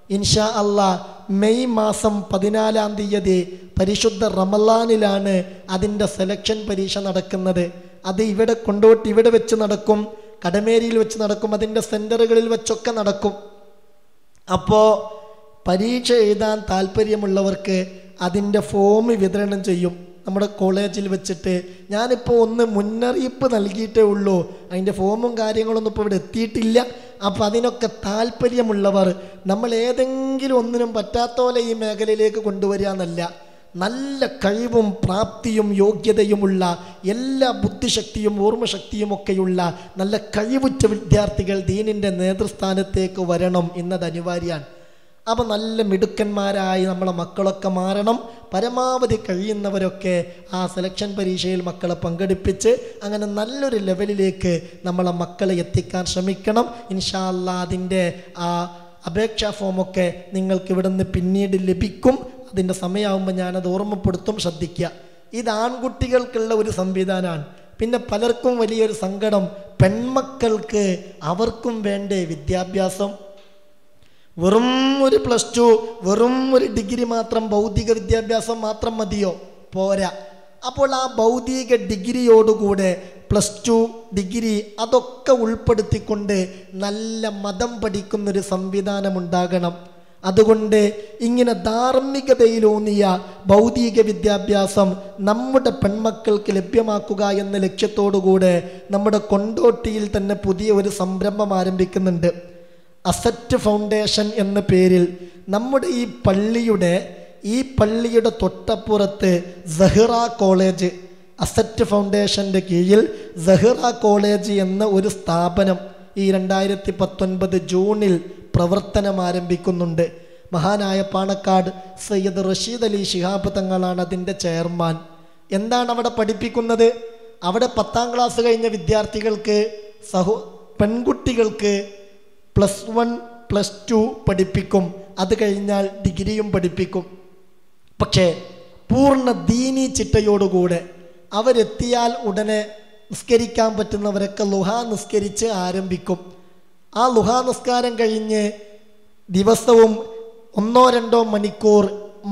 S1: ഇൻഷാ അല്ല മെയ് മാസം പതിനാലാം തീയതി പരിശുദ്ധ റമലാനിലാണ് അതിന്റെ സെലക്ഷൻ പരീക്ഷ നടക്കുന്നത്. അത് ഇവിടെ കൊണ്ടുപോയിട്ട് ഇവിടെ വെച്ച് നടക്കും കടമേരിയിൽ വെച്ച് നടക്കും അതിന്റെ സെന്ററുകളിൽ വെച്ചൊക്കെ നടക്കും. അപ്പോൾ പരീക്ഷ എഴുതാൻ താല്പര്യമുള്ളവർക്ക് അതിന്റെ ഫോം വിതരണം ചെയ്യും. നമ്മുടെ കോളേജിൽ വെച്ചിട്ട് ഞാനിപ്പോൾ ഒന്ന് മുന്നറിയിപ്പ് നൽകിയിട്ടേ ഉള്ളൂ. അതിന്റെ ഫോമും കാര്യങ്ങളൊന്നും ഇപ്പോൾ ഇവിടെ എത്തിയിട്ടില്ല. അപ്പോൾ അതിനൊക്കെ താല്പര്യമുള്ളവർ നമ്മൾ ഏതെങ്കിലും ഒന്നിനും പറ്റാത്ത പോലെ ഈ മേഖലയിലേക്ക് കൊണ്ടുവരിക എന്നല്ല. നല്ല കഴിവും പ്രാപ്തിയും യോഗ്യതയുമുള്ള എല്ലാ ബുദ്ധിശക്തിയും ഓർമ്മശക്തിയും ഒക്കെയുള്ള നല്ല കഴിവുറ്റ വിദ്യാർത്ഥികൾ ദീനിന്റെ നേതൃസ്ഥാനത്തേക്ക് വരണം എന്നത് അനിവാര്യമാണ്. അപ്പോൾ നല്ല മിടുക്കന്മാരായി നമ്മളെ മക്കളൊക്കെ മാറണം. പരമാവധി കഴിയുന്നവരൊക്കെ ആ സെലക്ഷൻ പരീക്ഷയിൽ മക്കളെ പങ്കെടുപ്പിച്ച് അങ്ങനെ നല്ലൊരു ലെവലിലേക്ക് നമ്മളെ മക്കളെ എത്തിക്കാൻ ശ്രമിക്കണം. ഇൻഷാല്ല അതിന്റെ ആ അപേക്ഷാ ഫോമൊക്കെ നിങ്ങൾക്ക് ഇവിടുന്ന് പിന്നീട് ലഭിക്കും. അതിന്റെ സമയമാകുമ്പോൾ ഞാനത് ഓർമ്മപ്പെടുത്തും ശ്രദ്ധിക്കുക. ഇത് ആൺകുട്ടികൾക്കുള്ള ഒരു സംവിധാനമാണ്. പിന്നെ പലർക്കും വലിയൊരു സങ്കടം പെൺമക്കൾക്ക് അവർക്കും വേണ്ടേ വിദ്യാഭ്യാസം? വെറും ഒരു പ്ലസ് ടു വെറും ഒരു ഡിഗ്രി മാത്രം ഭൗതിക വിദ്യാഭ്യാസം മാത്രം മതിയോ? പോരാ. അപ്പോൾ ആ ഭൗതിക ഡിഗ്രിയോടുകൂടെ പ്ലസ് ടു ഡിഗ്രി അതൊക്കെ ഉൾപ്പെടുത്തിക്കൊണ്ട് നല്ല മതം പഠിക്കുന്നൊരു സംവിധാനം ഉണ്ടാകണം അതുകൊണ്ട് ഇങ്ങനെ ധാർമ്മികതയിലൂന്നിയ ഭൗതിക വിദ്യാഭ്യാസം നമ്മുടെ പെൺമക്കൾക്ക് ലഭ്യമാക്കുക എന്ന ലക്ഷ്യത്തോടുകൂടെ നമ്മുടെ കൊണ്ടോട്ടിയിൽ തന്നെ പുതിയ ഒരു സംരംഭം ആരംഭിക്കുന്നുണ്ട്. അസറ്റ് ഫൗണ്ടേഷൻ എന്ന പേരിൽ നമ്മുടെ ഈ പള്ളിയുടെ ഈ പള്ളിയുടെ തൊട്ടപ്പുറത്ത് സഹിറ കോളേജ് അസറ്റ് ഫൗണ്ടേഷന്റെ കീഴിൽ സഹിറ കോളേജ് എന്ന ഒരു സ്ഥാപനം ഈ രണ്ടായിരത്തി പത്തൊൻപത് ജൂണിൽ പ്രവർത്തനം ആരംഭിക്കുന്നുണ്ട്. മഹാനായ പാണക്കാട് സയ്യദ് റഷീദ് അലി ശിഹാബ് തങ്ങളാണ് അതിന്റെ ചെയർമാൻ. എന്താണ് അവിടെ പഠിപ്പിക്കുന്നത്? അവിടെ പത്താം ക്ലാസ് കഴിഞ്ഞ വിദ്യാർത്ഥികൾക്ക് സഹോ പെൺകുട്ടികൾക്ക് പ്ലസ് വൺ പ്ലസ് ടു പഠിപ്പിക്കും. അത് കഴിഞ്ഞാൽ ഡിഗ്രിയും പഠിപ്പിക്കും. പക്ഷേ പൂർണ ദീനി ചിട്ടയോടുകൂടെ അവരെത്തിയാൽ ഉടനെ നിസ്കരിക്കാൻ പറ്റുന്നവരൊക്കെ ലുഹ നിസ്കരിച്ച് ആരംഭിക്കും. ആ ലുഹാനസ്കാരം കഴിഞ്ഞ് ദിവസവും ഒന്നോ രണ്ടോ മണിക്കൂർ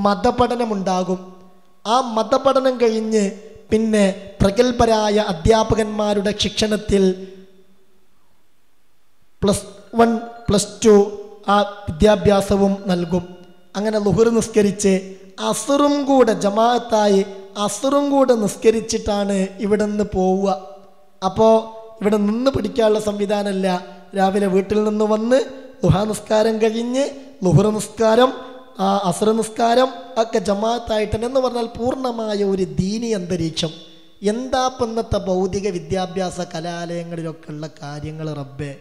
S1: മതപഠനമുണ്ടാകും. ആ മതപഠനം കഴിഞ്ഞ് പിന്നെ പ്രഗത്ഭരായ അധ്യാപകന്മാരുടെ ശിക്ഷണത്തിൽ പ്ലസ് വൺ പ്ലസ് ടു ആ വിദ്യാഭ്യാസവും നൽകും. അങ്ങനെ ലുഹുർ നിസ്കരിച്ച് അസുറും കൂടെ ജമാഅത്തായി അസുറും കൂടെ നിസ്കരിച്ചിട്ടാണ് ഇവിടെ നിന്ന് പോവുക. അപ്പോൾ ഇവിടെ നിന്ന് പിടിക്കാനുള്ള സംവിധാനമല്ല രാവിലെ വീട്ടിൽ നിന്ന് വന്ന് ലുഹ നിസ്കാരം കഴിഞ്ഞ് ലുഹർ നിസ്കാരം ആ അസുര നിസ്കാരം ഒക്കെ ജമാഅത്തായിട്ട് എന്ന് പറഞ്ഞാൽ പൂർണമായ ഒരു ദീനി അന്തരീക്ഷം. എന്താ ഇന്നത്തെ ഭൗതിക വിദ്യാഭ്യാസ കലാലയങ്ങളിലൊക്കെ ഉള്ള കാര്യങ്ങൾ റബ്ബേ?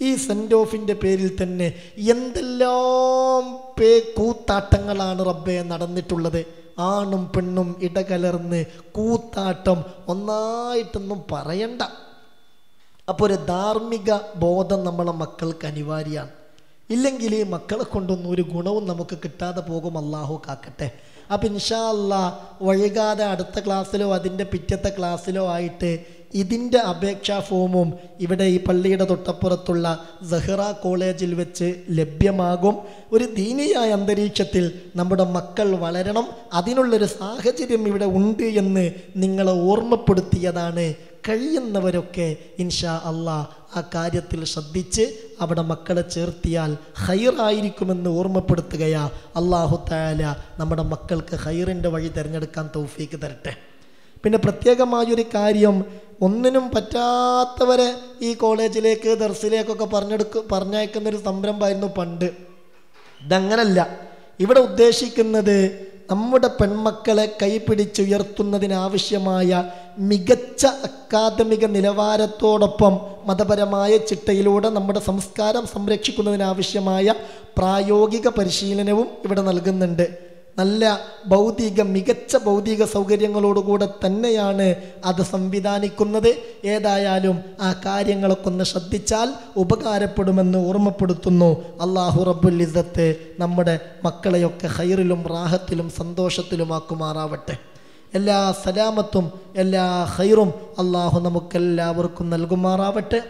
S1: ഈ സെന്റ് ഓഫിന്റെ പേരിൽ തന്നെ എന്തെല്ലാം പേ കൂത്താട്ടങ്ങളാണ് റബ്ബെ നടന്നിട്ടുള്ളത്? ആണും പെണ്ണും ഇടകലർന്ന് കൂത്താട്ടം ഒന്നായിട്ടൊന്നും പറയണ്ട. അപ്പോൾ ഒരു ധാർമ്മിക ബോധം നമ്മളെ മക്കൾക്ക് അനിവാര്യമാണ്. ഇല്ലെങ്കിൽ ഈ മക്കളെ കൊണ്ടൊന്നും ഒരു ഗുണവും നമുക്ക് കിട്ടാതെ പോകും അള്ളാഹു കാക്കട്ടെ. അപ്പം ഇൻഷാ അല്ലാ വൈകാതെ അടുത്ത ക്ലാസ്സിലോ അതിന്റെ പിറ്റത്തെ ക്ലാസ്സിലോ ആയിട്ട് ഇതിന്റെ അപേക്ഷാ ഫോമും ഇവിടെ ഈ പള്ളിയുടെ തൊട്ടപ്പുറത്തുള്ള സഹ്റ കോളേജിൽ വെച്ച് ലഭ്യമാകും. ഒരു ദീനിയായ അന്തരീക്ഷത്തിൽ നമ്മുടെ മക്കൾ വളരണം. അതിനുള്ളൊരു സാഹചര്യം ഇവിടെ ഉണ്ട് എന്ന് നിങ്ങളെ ഓർമ്മപ്പെടുത്തിയതാണ് കഴിയുന്നവരൊക്കെ ഇൻഷാ അള്ളാ ആ കാര്യത്തിൽ ശ്രദ്ധിച്ച് അവിടെ മക്കളെ ചേർത്തിയാൽ ഹൈറായിരിക്കുമെന്ന് ഓർമ്മപ്പെടുത്തുകയാ. അള്ളാഹു താല നമ്മുടെ മക്കൾക്ക് ഹൈറിന്റെ വഴി തിരഞ്ഞെടുക്കാൻ തൗഫീക്ക് തരട്ടെ. പിന്നെ പ്രത്യേകമായൊരു കാര്യം ഒന്നിനും പറ്റാത്തവരെ ഈ കോളേജിലേക്ക് ദർസിലേക്കൊക്കെ പറഞ്ഞെടുക്ക പറഞ്ഞയക്കുന്നൊരു സംരംഭമായിരുന്നു പണ്ട്. ഇതങ്ങനല്ല. ഇവിടെ ഉദ്ദേശിക്കുന്നത് നമ്മുടെ പെൺമക്കളെ കൈപിടിച്ചുയർത്തുന്നതിനാവശ്യമായ മികച്ച അക്കാദമിക നിലവാരത്തോടൊപ്പം മതപരമായ ചിട്ടയിലൂടെ നമ്മുടെ സംസ്കാരം സംരക്ഷിക്കുന്നതിനാവശ്യമായ പ്രായോഗിക പരിശീലനവും ഇവിടെ നൽകുന്നുണ്ട്. നല്ല ഭൗതിക മികച്ച ഭൗതിക സൗകര്യങ്ങളോടുകൂടെ തന്നെയാണ് അത് സംവിധാനിക്കുന്നത്. ഏതായാലും ആ കാര്യങ്ങളൊക്കെ ഒന്ന് ശ്രദ്ധിച്ചാൽ ഉപകാരപ്പെടുമെന്ന് ഓർമ്മപ്പെടുത്തുന്നു. അള്ളാഹു റബ്ബുൽ ഇസത്ത് നമ്മുടെ മക്കളെയൊക്കെ ഹൈറിലും റാഹത്തിലും സന്തോഷത്തിലുമാക്കുമാറാവട്ടെ. എല്ലാ സലാമത്തും എല്ലാ ഹൈറും അള്ളാഹു നമുക്കെല്ലാവർക്കും നൽകുമാറാവട്ടെ.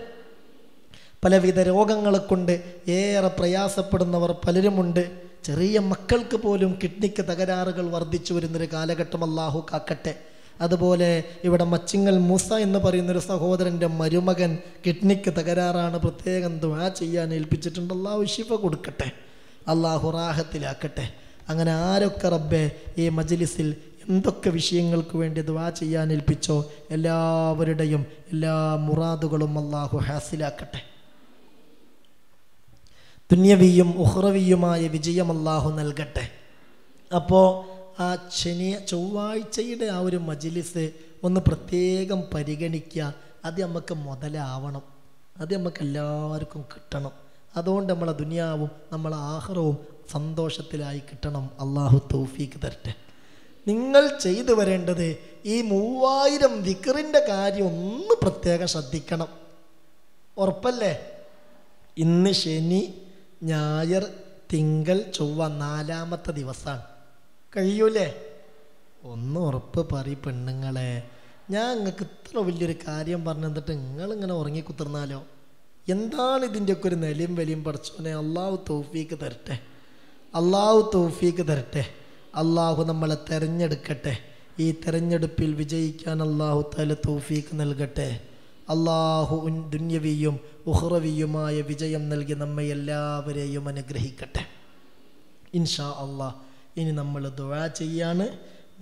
S1: പലവിധ രോഗങ്ങളെ കൊണ്ട് ഏറെ പ്രയാസപ്പെടുന്നവർ പലരുമുണ്ട്. ചെറിയ മക്കൾക്ക് പോലും കിഡ്നിക്ക് തകരാറുകൾ വർദ്ധിച്ചു വരുന്നൊരു കാലഘട്ടം അള്ളാഹു കാക്കട്ടെ. അതുപോലെ ഇവിടെ മച്ചിങ്ങൽ മൂസ എന്ന് പറയുന്നൊരു സഹോദരന്റെ മരുമകൻ കിഡ്നിക്ക് തകരാറാണ് പ്രത്യേകം ദുആ ചെയ്യാൻ ഏൽപ്പിച്ചിട്ടുണ്ട്. അള്ളാഹു ശിവ കൊടുക്കട്ടെ. അള്ളാഹു റാഹത്തിലാക്കട്ടെ. അങ്ങനെ ആരൊക്കെ റബ്ബെ ഈ മജ്ലിസിൽ എന്തൊക്കെ വിഷയങ്ങൾക്ക് വേണ്ടി ദുആ ചെയ്യാൻ ഏൽപ്പിച്ചോ എല്ലാവരുടെയും എല്ലാ മുറാദുകളും അള്ളാഹു ഹാസിലാക്കട്ടെ. ദുന്യവിയും ഉഹ്റവിയുമായ വിജയം അള്ളാഹു നൽകട്ടെ. അപ്പോൾ ആ ശനിയ ചൊവ്വാഴ്ചയുടെ ആ ഒരു മജിലിസ് ഒന്ന് പ്രത്യേകം പരിഗണിക്കുക. അത് നമുക്ക് മുതലാവണം. അത് നമുക്ക് എല്ലാവർക്കും കിട്ടണം. അതുകൊണ്ട് നമ്മളെ ദുനിയാവും നമ്മളെ ആഹാരവും സന്തോഷത്തിലായി കിട്ടണം. അള്ളാഹു തൗഫീക്ക് തരട്ടെ. നിങ്ങൾ ചെയ്തു വരേണ്ടത് ഈ മൂവായിരം വിക്കറിന്റെ കാര്യം ഒന്ന് പ്രത്യേകം ശ്രദ്ധിക്കണം. ഉറപ്പല്ലേ? ഇന്ന് ശനി ഞായർ തിങ്കൾ ചൊവ്വ നാലാമത്തെ ദിവസമാണ് കഴിയൂലേ? ഒന്ന് ഉറപ്പ് പറയും പെണ്ണുങ്ങളെ. ഞാൻ നിങ്ങൾക്ക് ഇത്ര വലിയൊരു കാര്യം പറഞ്ഞു തന്നിട്ട് നിങ്ങളിങ്ങനെ ഉറങ്ങിക്കുത്തിർന്നാലോ എന്താണ് ഇതിന്റെയൊക്കെ ഒരു നിലയും വലിയും പഠിച്ചോനെ അള്ളാഹു തൗഫീക്ക് തരട്ടെ. അള്ളാഹു തൗഫീക്ക് തരട്ടെ. അള്ളാഹു നമ്മളെ തെരഞ്ഞെടുക്കട്ടെ. ഈ തിരഞ്ഞെടുപ്പിൽ വിജയിക്കാൻ അള്ളാഹു തല തൗഫീക്ക് നൽകട്ടെ. അള്ളാഹു ദുന്യവിയും ഉഹ്റവിയുമായ വിജയം നൽകി നമ്മെ എല്ലാവരെയും അനുഗ്രഹിക്കട്ടെ. ഇൻഷാ അള്ളാഹ് ഇനി നമ്മൾ ദുആ ചെയ്യാണ്.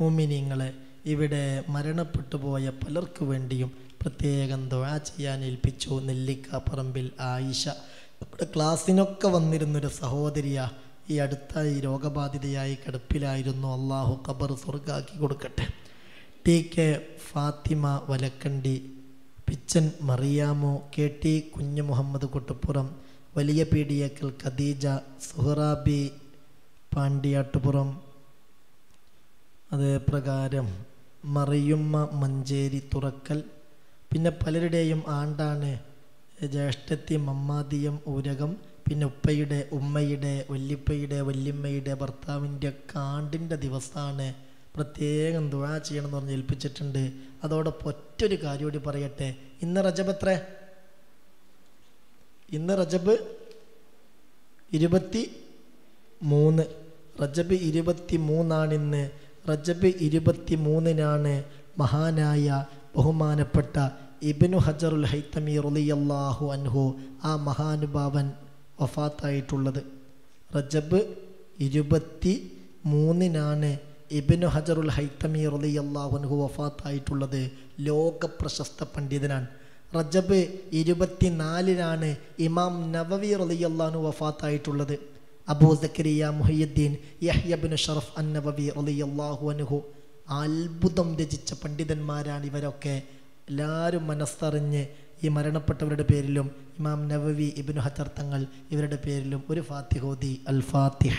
S1: മോമിനിങ്ങളെ ഇവിടെ മരണപ്പെട്ടു പോയ പലർക്കു വേണ്ടിയും പ്രത്യേകം ദുആ ചെയ്യാൻ ഏൽപ്പിച്ചു. നെല്ലിക്ക പറമ്പിൽ ആയിഷ. നമ്മുടെ ക്ലാസ്സിനൊക്കെ വന്നിരുന്നൊരു സഹോദരിയ ഈ അടുത്ത ഈ രോഗബാധിതയായി കിടപ്പിലായിരുന്നു. അള്ളാഹു ഖബർ സ്വർഗാക്കി കൊടുക്കട്ടെ. ടി കെ ഫാത്തിമ വലക്കണ്ടി പിച്ചൻ മറിയാമോ കെ ടി കുഞ്ഞു മുഹമ്മദ് കുട്ടപ്പുറം. വലിയ പീഡിയക്കൽ ഖദീജ സുഹറാബി പാണ്ടിയാട്ടുപുറം അതേ പ്രകാരം മറിയുമ്മ മഞ്ചേരി തുറക്കൽ. പിന്നെ പലരുടെയും ആണ്ടാണ് ജ്യേഷ്ഠത്തി മമ്മാദിയം ഊരകം. പിന്നെ ഉപ്പയുടെ ഉമ്മയുടെ വല്ലിപ്പയുടെ വല്യമ്മയുടെ ഭർത്താവിന്റെ കാണ്ടിന്റെ ദിവസമാണ് പ്രത്യേകം ദുഴ ചെയ്യണം എന്ന് പറഞ്ഞ് ഏൽപ്പിച്ചിട്ടുണ്ട്. അതോടൊപ്പം ഒറ്റൊരു കാര്യം കൂടി പറയട്ടെ. ഇന്ന് റജബ് എത്ര? ഇന്ന് റജബ് ഇരുപത്തി മൂന്ന് റജബ് ഇരുപത്തി മൂന്നാണിന്ന് റജബ് ഇരുപത്തി മൂന്നിനാണ് മഹാനായ ബഹുമാനപ്പെട്ട ഇബിനു ഹജറുൽ ഹൈത്തമി റളിയല്ലാഹു അൻഹു ആ മഹാനുഭാവൻ വഫാത്തായിട്ടുള്ളത്. റജബ് ഇരുപത്തി മൂന്നിനാണ് ഇബിനു ഹജറുൽ ഹൈത്തമി റളിയല്ലാഹു അൻഹു വഫാത്തായിട്ടുള്ളത് ലോക പ്രശസ്ത പണ്ഡിതനാണ്. റജബ് ഇരുപത്തിനാലിനാണ് ഇമാം നവവി റളിയല്ലാഹു വഫാത്തായിട്ടുള്ളത്. അബൂ സക്കരിയ മുഹയ്യുദ്ദീൻ യഹ്യബിൻ ഷറഫ് അൻ അന്നബി റളിയല്ലാഹു അനുഹു അത്ഭുതം രചിച്ച പണ്ഡിതന്മാരാണ് ഇവരൊക്കെ. എല്ലാവരും മനസ്സറിഞ്ഞ് ഈ മരണപ്പെട്ടവരുടെ പേരിലും ഇമാം നവവി ഇബ്നു ഹജർ തങ്ങൾ ഇവരുടെ പേരിലും ഒരു ഫാത്തിഹോദി അൽ ഫാത്തിഹ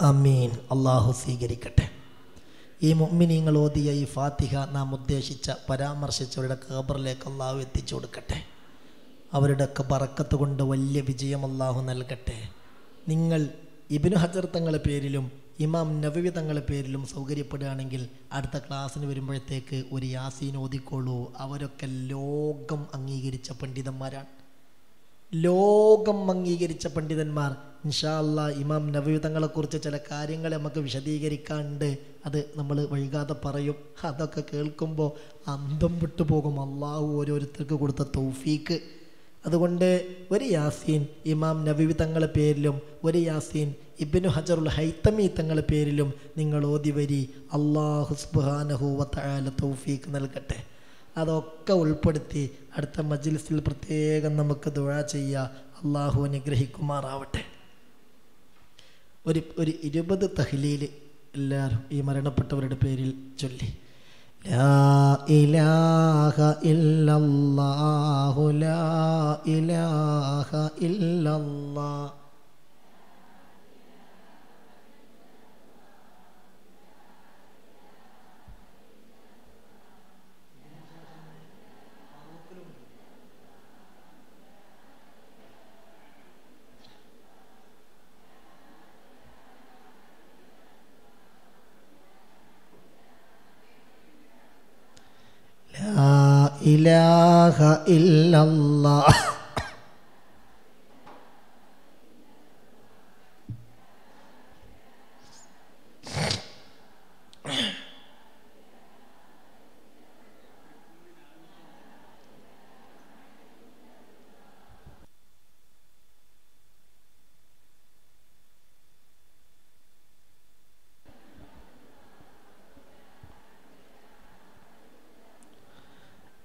S1: അമീൻ. അള്ളാഹു സ്വീകരിക്കട്ടെ. ഈ മുഅ്മിനീങ്ങൾ ഓതിയ ഈ ഫാത്തിഹ നാം ഉദ്ദേശിച്ച പരാമർശിച്ചവരുടെ ഖബറിലേക്ക് അള്ളാഹു എത്തിച്ചു കൊടുക്കട്ടെ. അവരുടെയൊക്കെ ബറക്കത്ത് കൊണ്ട് വലിയ വിജയം അള്ളാഹു നൽകട്ടെ. നിങ്ങൾ ഇബിനു ഹജർ തങ്ങളുടെ പേരിലും ഇമാം നബവി തങ്ങളുടെ പേരിലും സൗകര്യപ്പെടുകയാണെങ്കിൽ അടുത്ത ക്ലാസ്സിന് വരുമ്പോഴത്തേക്ക് ഒരു യാസീൻ ഓതിക്കോളൂ. അവരൊക്കെ ലോകം അംഗീകരിച്ച പണ്ഡിതന്മാരാണ്. ലോകം അംഗീകരിച്ച പണ്ഡിതന്മാർ. ഇൻഷാല്ല ഇമാം നവയുധങ്ങളെക്കുറിച്ച് ചില കാര്യങ്ങൾ നമുക്ക് വിശദീകരിക്കാണ്ട് അത് നമ്മൾ വൈകാതെ പറയും. അതൊക്കെ കേൾക്കുമ്പോൾ അന്തം വിട്ടു പോകും. അള്ളാഹു ഓരോരുത്തർക്ക് കൊടുത്ത തൗഫീക്ക്. അതുകൊണ്ട് ഒരു യാസീൻ ഇമാം നബി തങ്ങളെ പേരിലും ഒരു യാസീൻ ഇബിനു ഹജറുൽ ഹൈത്തമി തങ്ങളെ പേരിലും നിങ്ങൾ ഓതി വരി അള്ളാഹു സുബ്ഹാനഹു വതആല തൗഫീക്ക് നൽകട്ടെ. അതൊക്കെ ഉൾപ്പെടുത്തി അടുത്ത മജ്ലിസിൽ പ്രത്യേകം നമുക്ക് ദുആ ചെയ്യുക അള്ളാഹു അനുഗ്രഹിക്കുമാറാവട്ടെ. ഒരു ഒരു ഇരുപത് തഹ്ലീൽ എല്ലാവരും ഈ മരണപ്പെട്ടവരുടെ പേരിൽ ചൊല്ലി. ലാ ഇലാഹ ഇല്ലല്ലാഹ് ലാ ഇലാഹ لا إله إلا الله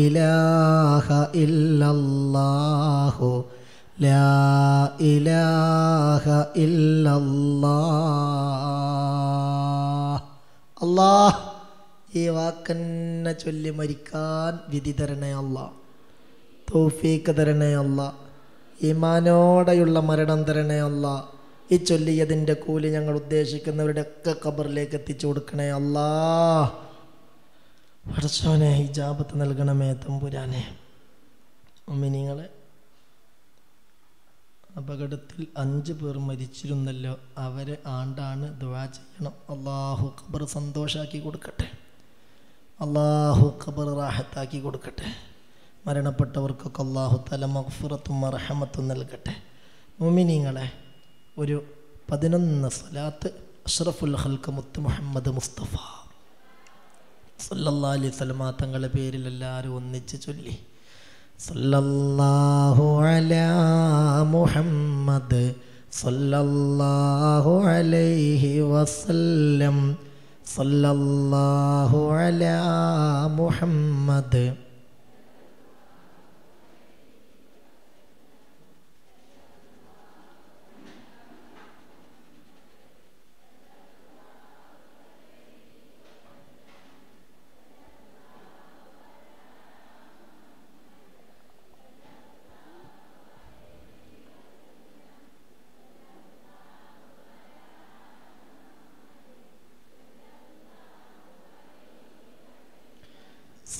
S1: ഇലാഹ ഇല്ലല്ലാഹു ലാ ഇലാഹ ഇല്ലല്ലാഹ്. അല്ലാഹ് ഈ വാക്കന്നെ ചൊല്ലി മരിക്കാൻ വിധി തരണേ അല്ല തൗഫീഖ് തരണേ അല്ല ഈമാനോടെയുള്ള മരണം തരണേ അല്ല ഈ ചൊല്ലിയതിന്റെ കൂലി ഞങ്ങൾ ഉദ്ദേശിക്കുന്നവരുടെയൊക്കെ ഖബറിലേക്ക് എത്തിച്ചു കൊടുക്കണേ അല്ലാ പടച്ചോനെ ഹിജാബത്ത് നൽകണമേ തമ്പുരാനെ. അമ്മിനിങ്ങളെ അപകടത്തിൽ അഞ്ച് പേർ മരിച്ചിരുന്നല്ലോ അവരെ ആണ്ടാണ് ദുവാ ചെയ്യണം. അള്ളാഹു ഖബർ സന്തോഷാക്കി കൊടുക്കട്ടെ. അള്ളാഹു ഖബർ റാഹത്താക്കി കൊടുക്കട്ടെ. മരണപ്പെട്ടവർക്കൊക്കെ അള്ളാഹു തല മഗ്ഫിറത്തും മറഹമത്തും നൽകട്ടെ. മുമിനിങ്ങളെ ഒരു പതിനൊന്ന് സ്വലാത്ത് അഷ്റഫുൽ ഹൽക്ക് മുത്ത് മുഹമ്മദ് മുസ്തഫ. സല്ലല്ലാ അലൈഹി തങ്ങളുടെ പേരിൽ എല്ലാവരും ഒന്നിച്ച് ചൊല്ലി. സല്ലല്ലാഹു അലാ മുഹമ്മദ് സല്ലല്ലാഹു അലൈഹി വസല്ലം സല്ലല്ലാഹു അലാ മുഹമ്മദ്